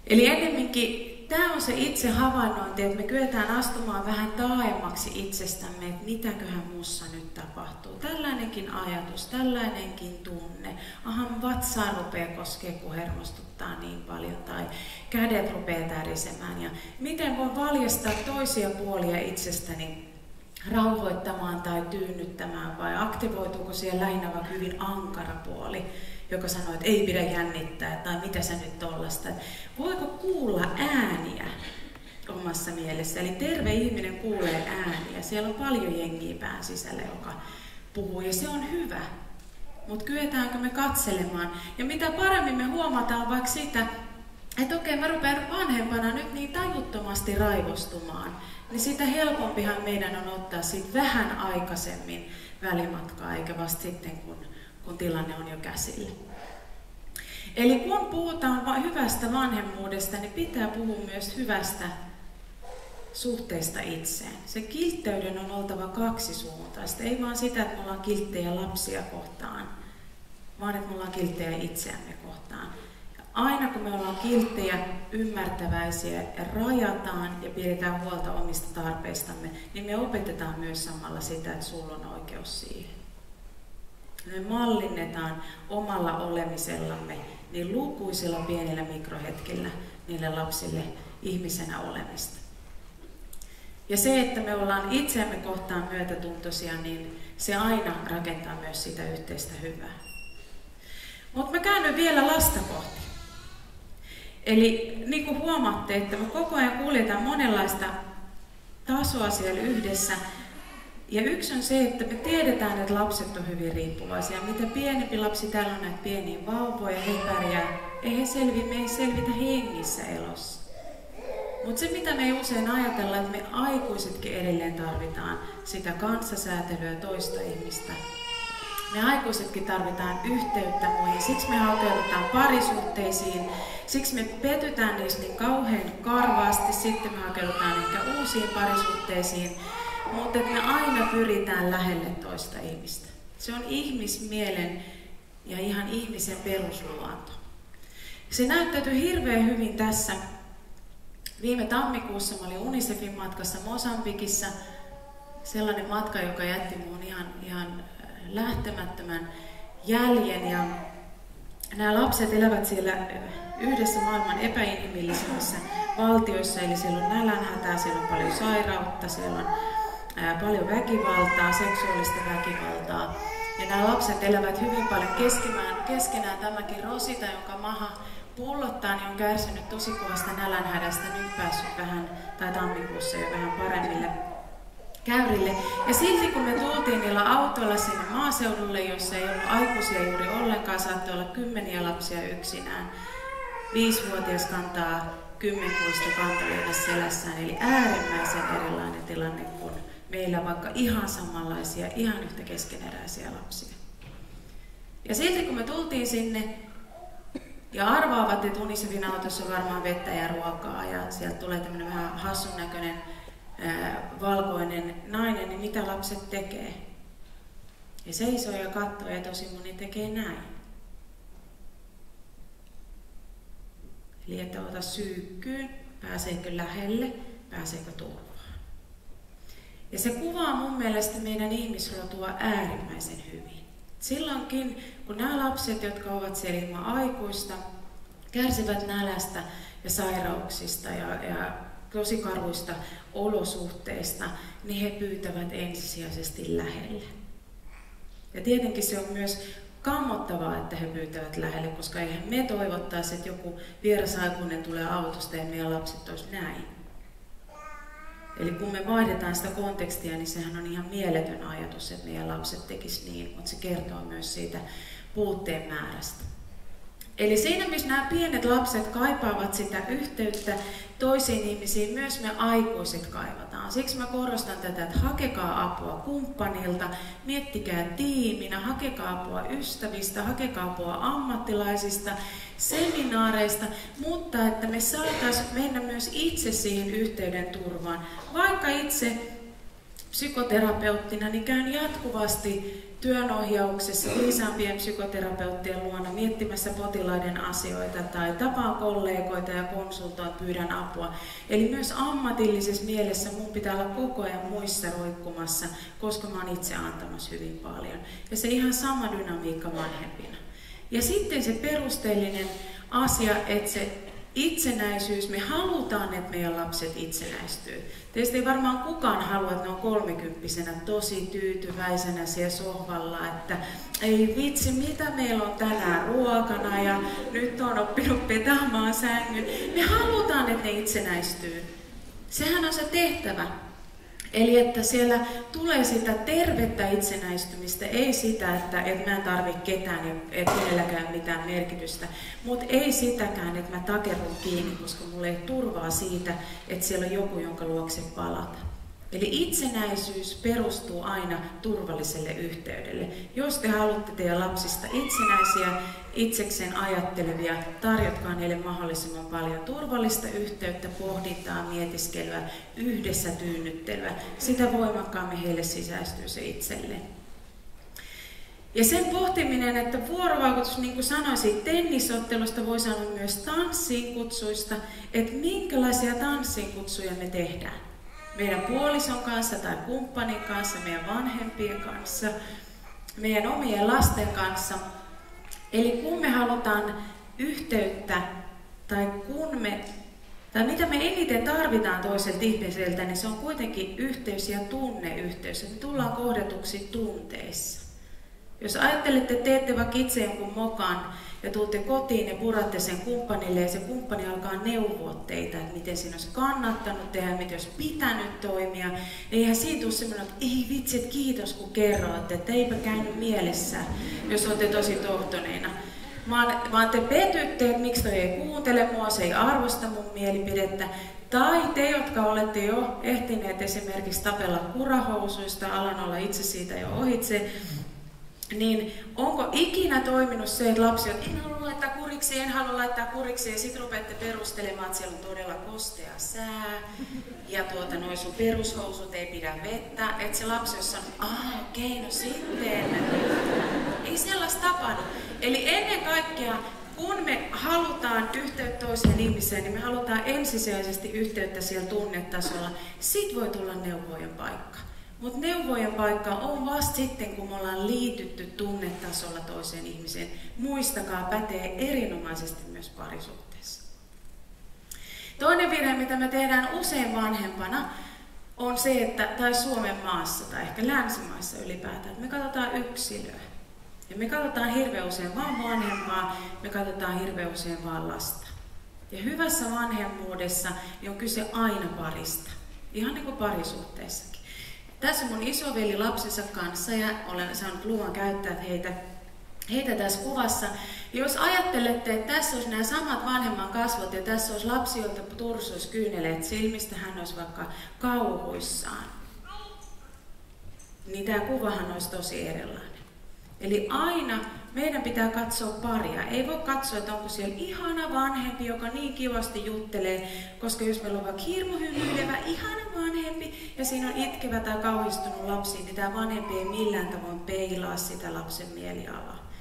Eli ennemminkin tämä on se itse havainnointi, että me kyetään astumaan vähän taaemmaksi itsestämme, että mitäköhän muussa nyt tapahtuu. Tällainenkin ajatus, tällainenkin tunne. Aha, vatsaa rupeaa koskee, kun hermostuttaa niin paljon, tai kädet rupeaa tärisemään. Ja miten voin valjastaa toisia puolia itsestäni rauhoittamaan tai tyynnyttämään, vai aktivoituuko siellä lähinnä vaikka hyvin ankara puoli, joka sanoo, että ei pidä jännittää, tai mitä sä nyt tollasta. Voiko kuulla ääniä omassa mielessä? Eli terve ihminen kuulee ääniä. Siellä on paljon jengiä pään sisällä, joka puhuu, ja se on hyvä. Mutta kyetäänkö me katselemaan? Ja mitä paremmin me huomataan vaikka sitä, että okei, mä rupean vanhempana nyt niin tajuttomasti raivostumaan, niin sitä helpompihan meidän on ottaa siitä vähän aikaisemmin välimatkaa, eikä vasta sitten, kun, kun tilanne on jo käsillä. Eli kun puhutaan hyvästä vanhemmuudesta, niin pitää puhua myös hyvästä suhteesta itseen. Se kiltteyden on oltava kaksisuuntaista. Ei vaan sitä, että me ollaan kilttejä lapsia kohtaan, vaan että me ollaan kilttejä itseämme kohtaan. Aina kun me ollaan kilttejä, ymmärtäväisiä ja rajataan ja pidetään huolta omista tarpeistamme, niin me opetetaan myös samalla sitä, että sulla on oikeus siihen. Me mallinnetaan omalla olemisellamme niin lukuisilla pienillä mikrohetkillä niille lapsille ihmisenä olemista. Ja se, että me ollaan itseämme kohtaan myötätuntoisia, niin se aina rakentaa myös sitä yhteistä hyvää. Mutta mä käännyn vielä lasta kohti. Eli niin kuin huomaatte, että me koko ajan kuljetaan monenlaista tasoa siellä yhdessä. Ja yksi on se, että me tiedetään, että lapset on hyvin riippuvaisia. Mitä pienempi lapsi, täällä on näitä pieniä vauvoja, he pärjää. Ei he selvi, me ei selvitä hengissä elossa. Mutta se, mitä me ei usein ajatella, että me aikuisetkin edelleen tarvitaan sitä kanssasäätelyä toista ihmistä me aikuisetkin tarvitaan yhteyttä muihin, siksi me hakeudutaan parisuhteisiin, siksi me petytään niissä niin kauhean karvaasti, sitten me hakeudutaan ehkä uusiin parisuhteisiin, mutta me aina pyritään lähelle toista ihmistä. Se on ihmismielen ja ihan ihmisen perusluonto. Se näyttäytyy hirveän hyvin tässä. Viime tammikuussa mä olin Unicefin matkassa Mosambikissa. Sellainen matka, joka jätti muun ihan, ihan lähtemättömän jäljen. Ja nämä lapset elävät siellä yhdessä maailman epäinhimillisimmissä valtioissa, eli siellä on nälänhätää, siellä on paljon sairautta, siellä on paljon väkivaltaa, seksuaalista väkivaltaa. Ja nämä lapset elävät hyvin paljon keskimään, keskenään. Tämäkin Rosita, jonka maha pullottaa, niin on kärsinyt tosi kovasta nälänhädästä, nyt päässyt vähän, tai tammikuussa jo vähän paremmille käyrille. Ja silti kun me tultiin niillä autoilla sinne maaseudulle, jossa ei ollut aikuisia juuri ollenkaan, saattoi olla kymmeniä lapsia yksinään. Viisivuotias kantaa kymmenkuista kantaliinassa selässään, eli äärimmäisen erilainen tilanne kuin meillä vaikka ihan samanlaisia, ihan yhtä keskeneräisiä lapsia. Ja silti kun me tultiin sinne, ja arvaavat, että Unicefin autossa on varmaan vettä ja ruokaa, ja sieltä tulee tämmöinen vähän hassun näköinen valkoinen nainen, niin mitä lapset tekee? Ja seisoo ja katsoo ja tosi moni tekee näin. Eli että ota syykkyyn, pääseekö lähelle, pääseekö turvaan. Ja se kuvaa mun mielestä meidän ihmisrotua äärimmäisen hyvin. Silloinkin, kun nämä lapset, jotka ovat siellä ilman aikuista, kärsivät nälästä ja sairauksista ja, ja tosi karuista olosuhteista, niin he pyytävät ensisijaisesti lähelle. Ja tietenkin se on myös kammottavaa, että he pyytävät lähelle, koska eihän me toivottaisi, että joku vieras aikuinen tulee autosta ja meidän lapset olisi näin. Eli kun me vaihdetaan sitä kontekstia, niin sehän on ihan mieletön ajatus, että meidän lapset tekis niin, mutta se kertoo myös siitä puutteen määrästä. Eli siinä, missä nämä pienet lapset kaipaavat sitä yhteyttä toisiin ihmisiin, myös me aikuiset kaivataan. Siksi mä korostan tätä, että hakekaa apua kumppanilta, miettikää tiiminä, hakekaa apua ystävistä, hakekaa apua ammattilaisista, seminaareista, mutta että me saataisiin mennä myös itse siihen yhteyden turvaan. Vaikka itse psykoterapeuttina, niin käyn jatkuvasti työnohjauksessa viisaampien psykoterapeuttien luona miettimässä potilaiden asioita tai tapaan kollegoita ja konsultoin, pyydän apua. Eli myös ammatillisessa mielessä mun pitää olla koko ajan muissa roikkumassa, koska oon itse antamassa hyvin paljon. Ja se ihan sama dynamiikka vanhempina. Ja sitten se perusteellinen asia, että se itsenäisyys, me halutaan, että meidän lapset itsenäistyy. Teistä ei varmaan kukaan halua, että ne on kolmekymppisenä tosi tyytyväisenä siellä sohvalla, että ei vitsi, mitä meillä on tänään ruokana ja nyt on oppinut petaamaan sängyn. Me halutaan, että ne itsenäistyy. Sehän on se tehtävä. Eli että siellä tulee sitä tervettä itsenäistymistä, ei sitä, että, että mä en tarvitse ketään ja kenelläkään mitään merkitystä, mutta ei sitäkään, että mä takerun kiinni, koska mulla ei turvaa siitä, että siellä on joku, jonka luokse palata. Eli itsenäisyys perustuu aina turvalliselle yhteydelle. Jos te haluatte teidän lapsista itsenäisiä, itsekseen ajattelevia, tarjotkaa niille mahdollisimman paljon turvallista yhteyttä, pohdintaa, mietiskelyä, yhdessä tyynnyttelyä. Sitä voimakkaammin heille sisäistyy se itselleen. Ja sen pohtiminen, että vuorovaikutus, niin kuin sanoisin, tennisottelusta voi sanoa myös tanssiin kutsuista, että minkälaisia tanssiin kutsuja me tehdään meidän puolison kanssa tai kumppanin kanssa, meidän vanhempien kanssa, meidän omien lasten kanssa. Eli kun me halutaan yhteyttä tai kun me tai mitä me eniten tarvitaan toiselta ihmiseltä, niin se on kuitenkin yhteys ja tunneyhteys. Me tullaan kohdatuksi tunteissa. Jos ajattelette, että teette vaikka itse jonkun mokan, ja tuutte kotiin ja puratte sen kumppanille ja se kumppani alkaa neuvoa teitä, että miten siinä olisi kannattanut tehdä, miten olisi pitänyt toimia. Eihän siitä tule semmoinen, että ei vitsi, että kiitos kun kerroitte, että eipä käynyt mielessä, jos olette tosi tohtoneina. Vaan, vaan te petytte, että miksi toi ei kuuntele mua, se ei arvosta mun mielipidettä. Tai te, jotka olette jo ehtineet esimerkiksi tapella kurahousuista, alan olla itse siitä jo ohitse, niin onko ikinä toiminut se, että lapsi on, en halua laittaa kuriksi, en halua laittaa kuriksi, ja sitten rupeatte perustelemaan, että siellä on todella kostea sää, ja tuota, noin sun perushousut ei pidä vettä, että se lapsi on sanonut, ah okei, okay, no sitten. Ei sellaista tapahdu. Eli ennen kaikkea, kun me halutaan yhteyttä toiseen ihmiseen, niin me halutaan ensisijaisesti yhteyttä siellä tunnetasolla. Sitten voi tulla neuvojen paikka. Mutta neuvojen paikka on vasta sitten, kun me ollaan liitytty tunnetasolla toiseen ihmiseen. Muistakaa, pätee erinomaisesti myös parisuhteessa. Toinen virhe, mitä me tehdään usein vanhempana, on se, että, tai Suomen maassa tai ehkä länsimaissa ylipäätään, että me katsotaan yksilöä. Ja me katsotaan hirveän usein vain vanhempaa, me katsotaan hirveän usein vain lasta. Ja hyvässä vanhemmuudessa niin on kyse aina parista, ihan niin kuin parisuhteessakin. Tässä mun isoveli lapsensa kanssa ja olen saanut luvan käyttää heitä, heitä tässä kuvassa. Jos ajattelette, että tässä olisi nämä samat vanhemman kasvot ja tässä olisi lapsi, jolta tursuisi kyyneleet silmistä, hän olisi vaikka kauhuissaan, niin tämä kuvahan olisi tosi erilainen. Eli aina meidän pitää katsoa paria. Ei voi katsoa, että onko siellä ihana vanhempi, joka niin kivasti juttelee, koska jos meillä on vaikka hirmu hymyilevä, ihana vanhempi ja siinä on itkevä tai kauhistunut lapsi, niin tämä vanhempi ei millään tavoin peilaa sitä lapsen mielialaa.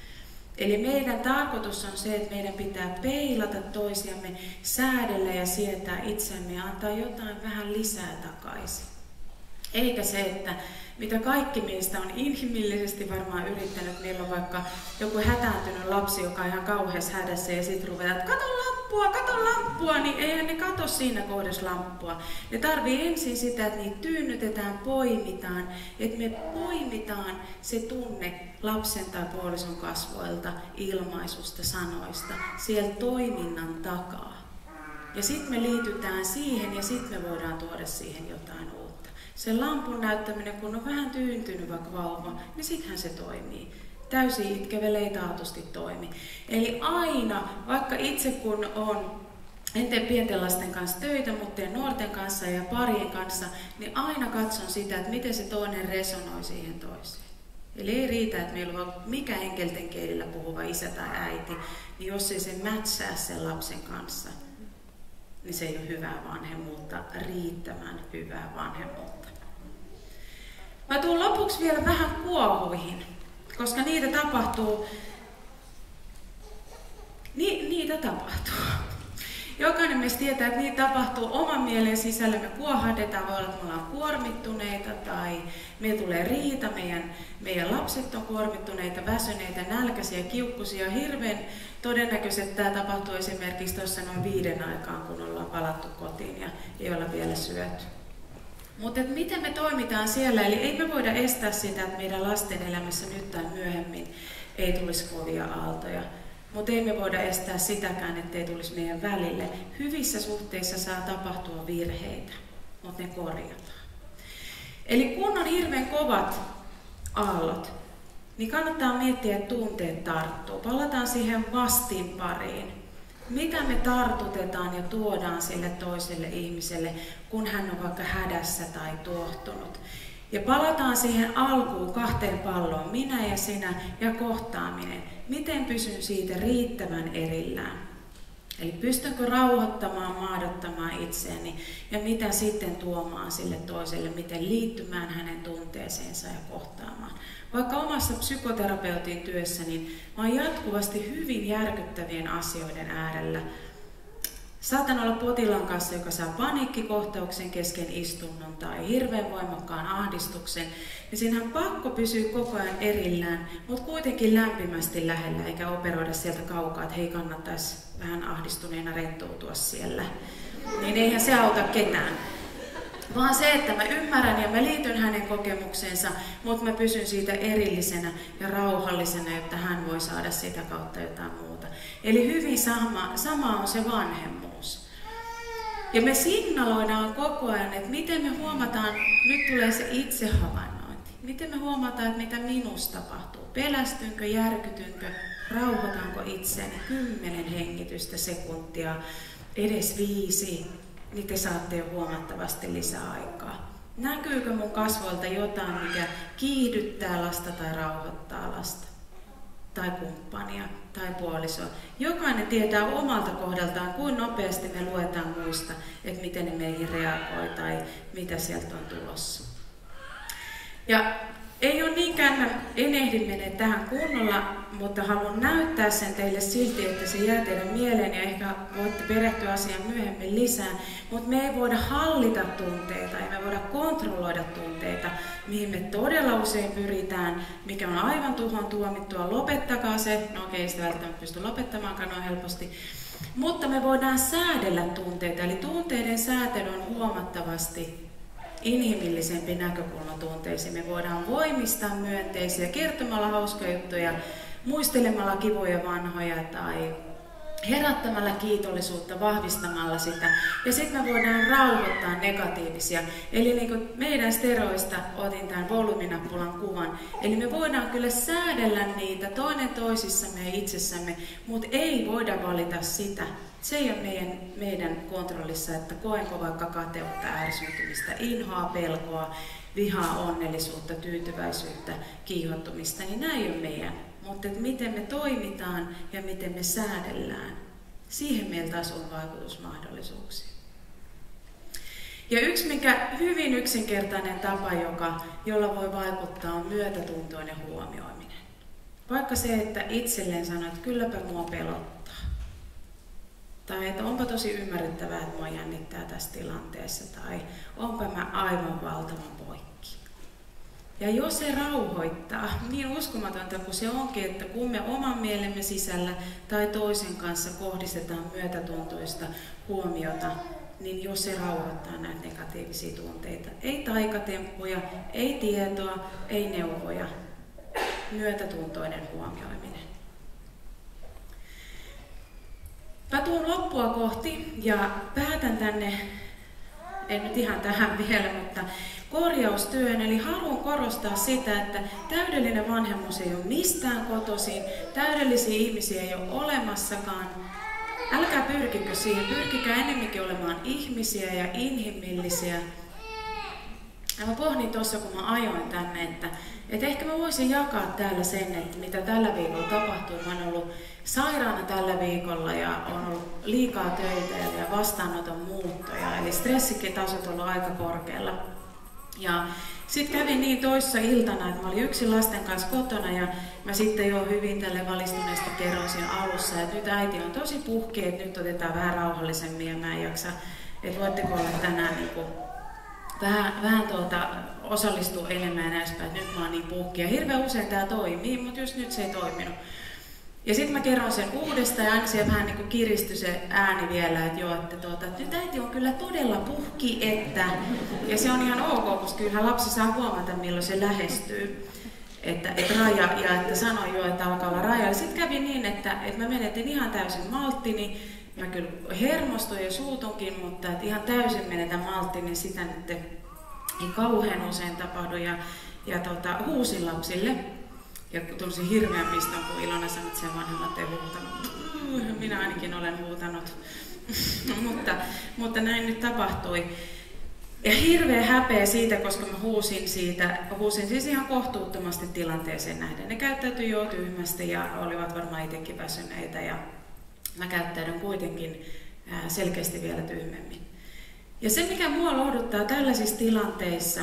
Eli meidän tarkoitus on se, että meidän pitää peilata toisiamme, säädellä ja sietää itsemme ja antaa jotain vähän lisää takaisin. Eikä se, että mitä kaikki meistä on inhimillisesti varmaan yrittänyt. Meillä on vaikka joku hätääntynyt lapsi, joka on ihan kauheassa hädässä ja sitten ruvetaan, että kato lamppua, kato lamppua, niin eihän ne kato siinä kohdassa lamppua. Ne tarvii ensin sitä, että niitä tyynnytetään, poimitaan, että me poimitaan se tunne lapsen tai puolison kasvoilta, ilmaisusta, sanoista, sieltä toiminnan takaa. Ja sitten me liitytään siihen ja sitten me voidaan tuoda siihen jotain uutta se lampun näyttäminen, kun on vähän tyyntynyt vaikka vauva, niin sittenhän se toimii. Täysin itkevelle ei taatusti toimi. Eli aina, vaikka itse kun on en tee pienten lasten kanssa töitä, mutta teen nuorten kanssa ja parien kanssa, niin aina katson sitä, että miten se toinen resonoi siihen toiseen. Eli ei riitä, että meillä on mikä enkelten kielillä puhuva isä tai äiti, niin jos ei se mätsää sen lapsen kanssa, niin se ei ole hyvää vanhemmuutta, riittävän hyvää vanhemmuutta. Mä tuun lopuksi vielä vähän kuohuihin, koska niitä tapahtuu, ni, niitä tapahtuu. Jokainen meistä tietää, että niitä tapahtuu oman mielen sisällä. Me kuohahdetaan, voi olla, että me ollaan kuormittuneita tai meillä tulee riita, meidän, meidän lapset on kuormittuneita, väsyneitä, nälkäisiä, kiukkusia. Hirveän todennäköisesti tämä tapahtuu esimerkiksi tuossa noin viiden aikaan, kun ollaan palattu kotiin ja ei olla vielä syöty. Mutta miten me toimitaan siellä? Eli ei me voida estää sitä, että meidän lasten elämässä nyt tai myöhemmin ei tulisi kovia aaltoja. Mutta ei me voida estää sitäkään, ettei tulisi meidän välille. Hyvissä suhteissa saa tapahtua virheitä, mutta ne korjataan. Eli kun on hirveän kovat aallot, niin kannattaa miettiä, että tunteet tarttuu. Palataan siihen vastin pariin. Mitä me tartutetaan ja tuodaan sille toiselle ihmiselle, kun hän on vaikka hädässä tai tuohtunut. Ja palataan siihen alkuun kahteen palloon, minä ja sinä ja kohtaaminen. Miten pysyn siitä riittävän erillään? Eli pystynkö rauhoittamaan, maadottamaan itseäni ja mitä sitten tuomaan sille toiselle, miten liittymään hänen tunteeseensa ja kohtaamaan. Vaikka omassa psykoterapeutin työssä, niin oon jatkuvasti hyvin järkyttävien asioiden äärellä. Saatan olla potilaan kanssa, joka saa paniikkikohtauksen kesken istunnon tai hirveän voimakkaan ahdistuksen, siinä on pakko pysyä koko ajan erillään, mutta kuitenkin lämpimästi lähellä, eikä operoida sieltä kaukaa, että hei kannattaisi vähän ahdistuneena rentoutua siellä. Niin eihän se auta ketään vaan se, että mä ymmärrän ja mä liityn hänen kokemukseensa, mutta mä pysyn siitä erillisenä ja rauhallisena, jotta hän voi saada sitä kautta jotain muuta. Eli hyvin sama, sama on se vanhemmuus. Ja me signaloidaan koko ajan, että miten me huomataan, nyt tulee se itsehavainnointi. Miten me huomataan, että mitä minusta tapahtuu. Pelästynkö, järkytynkö, rauhoitanko itseäni kymmenen hengitystä sekuntia, edes viisi, niin te saatte huomattavasti lisää aikaa. Näkyykö mun kasvoilta jotain, mikä kiihdyttää lasta tai rauhoittaa lasta? Tai kumppania tai puolisoa. Jokainen tietää omalta kohdaltaan, kuinka nopeasti me luetaan muista, että miten ne meihin reagoi tai mitä sieltä on tulossa. Ja ei ole niinkään, mä en ehdi mennä tähän kunnolla, mutta haluan näyttää sen teille silti, että se jää teidän mieleen ja ehkä voitte perehtyä asiaan myöhemmin lisää. Mutta me ei voida hallita tunteita, ei me voida kontrolloida tunteita, mihin me todella usein pyritään, mikä on aivan tuhon tuomittua. Lopettakaa se, no okei, sitä välttämättä pysty lopettamaankaan noin helposti. Mutta me voidaan säädellä tunteita, eli tunteiden säätely on huomattavasti inhimillisempi näkökulma tunteisiin. Me voidaan voimistaa myönteisiä kertomalla hauskoja juttuja, muistelemalla kivoja vanhoja tai herättämällä kiitollisuutta, vahvistamalla sitä. Ja sitten me voidaan rauhoittaa negatiivisia. Eli niin kuin meidän steroista otin tämän volyyminappulan kuvan. Eli me voidaan kyllä säädellä niitä toinen toisissamme ja itsessämme, mutta ei voida valita sitä, se ei ole meidän, meidän kontrollissa, että koenko vaikka kateutta, ärsyntymistä, inhoa, pelkoa, vihaa, onnellisuutta, tyytyväisyyttä, kiihottumista, niin näin ei ole meidän. Mutta että miten me toimitaan ja miten me säädellään, siihen meillä taas on vaikutusmahdollisuuksia. Ja yksi, mikä hyvin yksinkertainen tapa, joka, jolla voi vaikuttaa, on myötätuntoinen huomioiminen. Vaikka se, että itselleen sanoo, että kylläpä mua pelottaa tai että onpa tosi ymmärrettävää, että mua jännittää tässä tilanteessa. Tai onpa mä aivan valtavan poikki. Ja jos se rauhoittaa, niin uskomatonta kuin se onkin, että kun me oman mielemme sisällä tai toisen kanssa kohdistetaan myötätuntoista huomiota, niin jos se rauhoittaa näitä negatiivisia tunteita. Ei taikatemppuja, ei tietoa, ei neuvoja, myötätuntoinen huomioiminen. Mä tuun loppua kohti ja päätän tänne, en nyt ihan tähän vielä, mutta korjaustyön. Eli haluan korostaa sitä, että täydellinen vanhemmuus ei ole mistään kotoisin, täydellisiä ihmisiä ei ole olemassakaan. Älkää pyrkikö siihen, pyrkikää enemmänkin olemaan ihmisiä ja inhimillisiä. Ja mä pohdin tuossa, kun mä ajoin tänne, että, että ehkä mä voisin jakaa täällä sen, että mitä tällä viikolla tapahtuu. Mä oon ollut sairaana tällä viikolla ja on ollut liikaa töitä ja vastaanoton muuttoja, eli stressikin tasot ollut aika korkealla. Ja sitten kävi niin toissa iltana, että mä olin yksin lasten kanssa kotona ja mä sitten jo hyvin tälle valistuneesta kerroin siinä alussa, että nyt äiti on tosi puhki, että nyt otetaan vähän rauhallisemmin ja mä en jaksa, että voitteko olla tänään niin kuin vähän, vähän tuota, osallistua enemmän ja näistä, että nyt mä oon niin puhki. Ja hirveän usein tämä toimii, mutta just nyt se ei toiminut. Ja sitten mä kerron sen uudestaan ja aina siellä vähän niin kiristyi se ääni vielä, että joo, että, tuota, että nyt äiti on kyllä todella puhki, että... Ja se on ihan ok, koska kyllähän lapsi saa huomata, milloin se lähestyy. Että, että raja, ja että sanoin jo, että alkaa olla raja. Ja sitten kävi niin, että, että mä menetin ihan täysin malttini. Mä kyllä hermostuin ja suutunkin, mutta että ihan täysin menetän malttini, sitä nyt ei kauhean usein tapahdu. Ja, ja tota, huusin lapsille ja tunsin hirveän piston, kun Ilona sanoi, että sen vanhemmat ei huutanut. Minä ainakin olen huutanut. mutta, mutta näin nyt tapahtui. Ja hirveä häpeä siitä, koska mä huusin siitä, huusin siis ihan kohtuuttomasti tilanteeseen nähden. Ne käyttäytyi jo tyhmästi ja olivat varmaan itsekin väsyneitä ja mä käyttäydyn kuitenkin selkeästi vielä tyhmemmin. Ja se, mikä mua lohduttaa tällaisissa tilanteissa,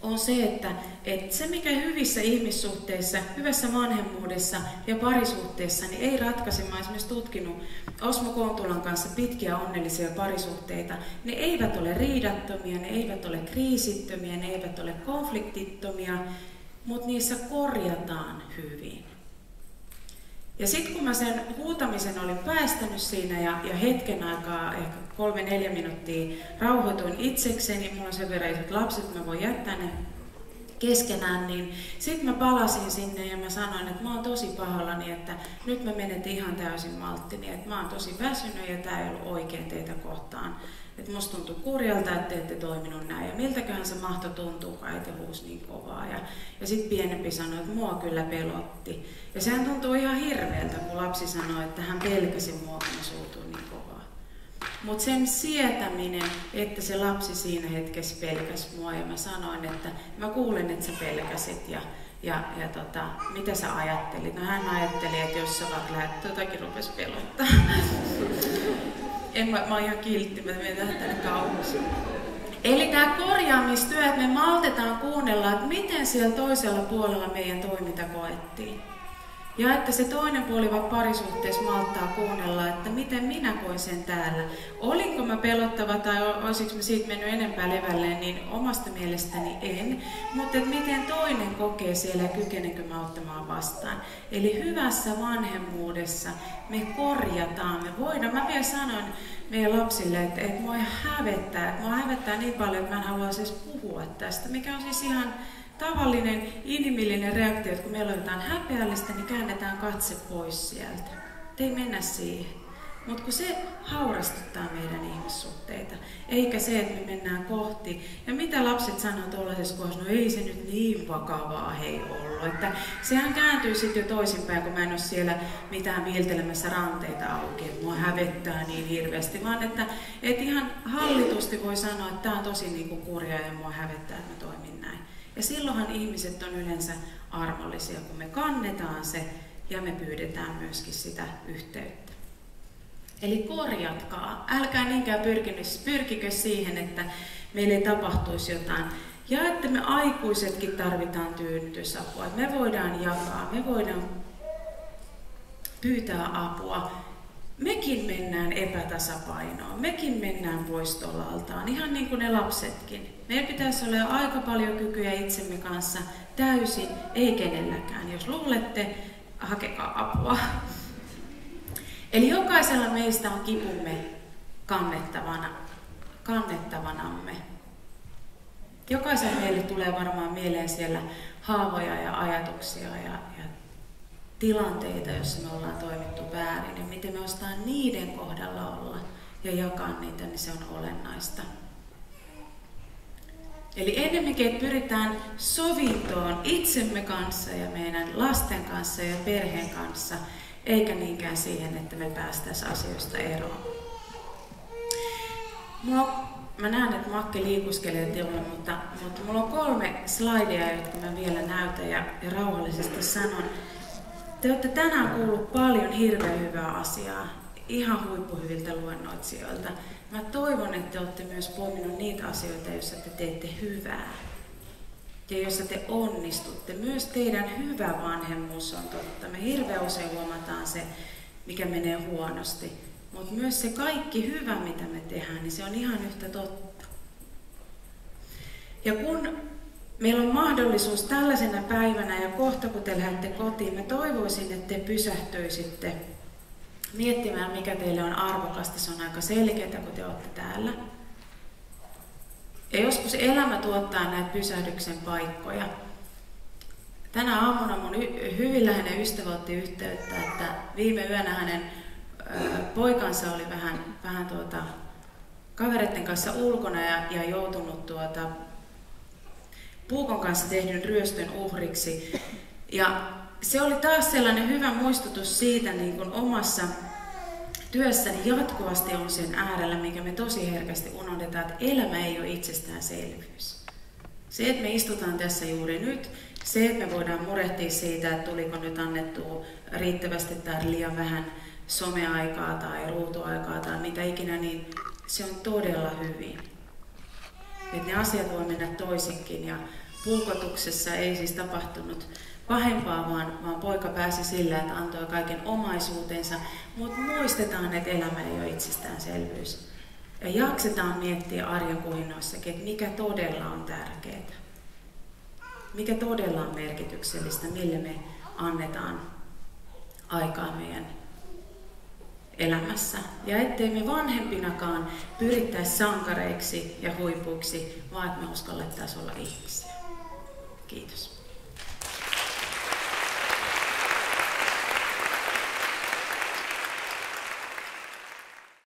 on se, että, että se mikä hyvissä ihmissuhteissa, hyvässä vanhemmuudessa ja parisuhteessa, niin ei ratkaise. Mä esimerkiksi tutkinut Osmo Kontulan kanssa pitkiä onnellisia parisuhteita. Ne eivät ole riidattomia, ne eivät ole kriisittömiä, ne eivät ole konfliktittomia, mutta niissä korjataan hyvin. Ja sitten kun mä sen huutamisen olin päästänyt siinä ja, ja hetken aikaa, ehkä kolme neljä minuuttia, rauhoituin itsekseni, mulla on sen verran isot lapset, että mä voin jättää ne keskenään, niin sitten mä palasin sinne ja mä sanoin, että mä oon tosi pahoillani, että nyt mä menetin ihan täysin malttini, että mä oon tosi väsynyt ja tää ei ollut oikein teitä kohtaan. Että musta tuntuu kurjalta, että te ette toiminut näin. Ja miltäköhän se mahto tuntuu, kun äiti huusi niin kovaa. Ja, ja sitten pienempi sanoi, että mua kyllä pelotti. Ja sehän tuntuu ihan hirveältä, kun lapsi sanoi, että hän pelkäsi mua, kun niin kovaa. Mutta sen sietäminen, että se lapsi siinä hetkessä pelkäsi mua ja mä sanoin, että mä kuulen, että sä pelkäsit ja, ja, ja tota, mitä sä ajattelit? No hän ajatteli, että jos sä vaikka lähdet, jotakin rupesi pelottaa. en mä, mä oon ihan kiltti, mä menen tänne. Eli tämä korjaamistyö, että me maltetaan kuunnella, että miten siellä toisella puolella meidän toiminta koettiin. Ja että se toinen puoli vaikka parisuhteessa malttaa kuunnella, että miten minä koin sen täällä. Olinko mä pelottava tai olisiko mä siitä mennyt enempää levälleen, niin omasta mielestäni en. Mutta että miten toinen kokee siellä ja kykenenkö mä ottamaan vastaan. Eli hyvässä vanhemmuudessa me korjataan, me voidaan. Mä vielä sanoin meidän lapsille, että, että mua hävettää, että mua hävettää niin paljon, että mä en haluaisi edes puhua tästä, mikä on siis ihan tavallinen inhimillinen reaktio, että kun meillä on jotain häpeällistä, niin käännetään katse pois sieltä. Et ei mennä siihen. Mutta kun se haurastuttaa meidän ihmissuhteita, eikä se, että me mennään kohti. Ja mitä lapset sanoo tuollaisessa kohdassa, no ei se nyt niin vakavaa hei ollut. Että sehän kääntyy sitten jo toisinpäin, kun mä en ole siellä mitään viiltelemässä ranteita auki, mua hävettää niin hirveästi, vaan että et ihan hallitusti voi sanoa, että tämä on tosi niinku kurja ja mua hävettää, että mä toimin näin. Ja silloinhan ihmiset on yleensä armollisia, kun me kannetaan se ja me pyydetään myöskin sitä yhteyttä. Eli korjatkaa. Älkää niinkään pyrkikö siihen, että meille ei tapahtuisi jotain. Ja että me aikuisetkin tarvitaan tyynnytysapua. Me voidaan jakaa, me voidaan pyytää apua mekin mennään epätasapainoon, mekin mennään poistolaltaan, ihan niin kuin ne lapsetkin. Meillä pitäisi olla aika paljon kykyjä itsemme kanssa täysin, ei kenelläkään. Jos luulette, hakekaa apua. Eli jokaisella meistä on kipumme kannettavana, kannettavanamme. Jokaisella meille tulee varmaan mieleen siellä haavoja ja ajatuksia ja, ja tilanteita, joissa me ollaan toimittu väärin ja miten me ostaan niiden kohdalla olla ja jakaa niitä, niin se on olennaista. Eli ennemminkin, että pyritään sovintoon itsemme kanssa ja meidän lasten kanssa ja perheen kanssa, eikä niinkään siihen, että me päästäisiin asioista eroon. Mulla, mä näen, että Makke liikuskelee teolla, mutta, mutta mulla on kolme slaidia, jotka mä vielä näytän ja, ja rauhallisesti sanon. Te olette tänään kuullut paljon hirveän hyvää asiaa. ihan huippuhyviltä luennoitsijoilta. Mä toivon, että te olette myös poiminut niitä asioita, joissa te teette hyvää ja jossa te onnistutte. Myös teidän hyvä vanhemmuus on totta. Me hirveän usein huomataan se, mikä menee huonosti. Mutta myös se kaikki hyvä, mitä me tehdään, niin se on ihan yhtä totta. Ja kun meillä on mahdollisuus tällaisena päivänä ja kohta kun te lähdette kotiin, mä toivoisin, että te pysähtyisitte miettimään, mikä teille on arvokasta. Se on aika selkeää, kun te olette täällä. Ja joskus elämä tuottaa näitä pysähdyksen paikkoja. Tänä aamuna mun hyvin läheinen ystävä otti yhteyttä, että viime yönä hänen poikansa oli vähän, vähän tuota, kavereiden kanssa ulkona ja, ja joutunut tuota, puukon kanssa tehdyn ryöstön uhriksi. Ja se oli taas sellainen hyvä muistutus siitä niin kuin omassa työssäni jatkuvasti on sen äärellä, mikä me tosi herkästi unohdetaan, että elämä ei ole itsestäänselvyys. Se, että me istutaan tässä juuri nyt, se, että me voidaan murehtia siitä, että tuliko nyt annettu riittävästi tai liian vähän someaikaa tai ruutuaikaa tai mitä ikinä, niin se on todella hyvin. Että ne asiat voi mennä toisinkin ja puukotuksessa ei siis tapahtunut pahempaa, vaan, vaan poika pääsi sillä, että antoi kaiken omaisuutensa. Mutta muistetaan, että elämä ei ole itsestäänselvyys. Ja jaksetaan miettiä arjen kuhinnoissakin, että mikä todella on tärkeää. Mikä todella on merkityksellistä, millä me annetaan aikaa meidän elämässä. Ja ettei me vanhempinakaan pyrittäisi sankareiksi ja huipuiksi, vaan että me uskallettaisiin olla ihmisiä. Kiitos.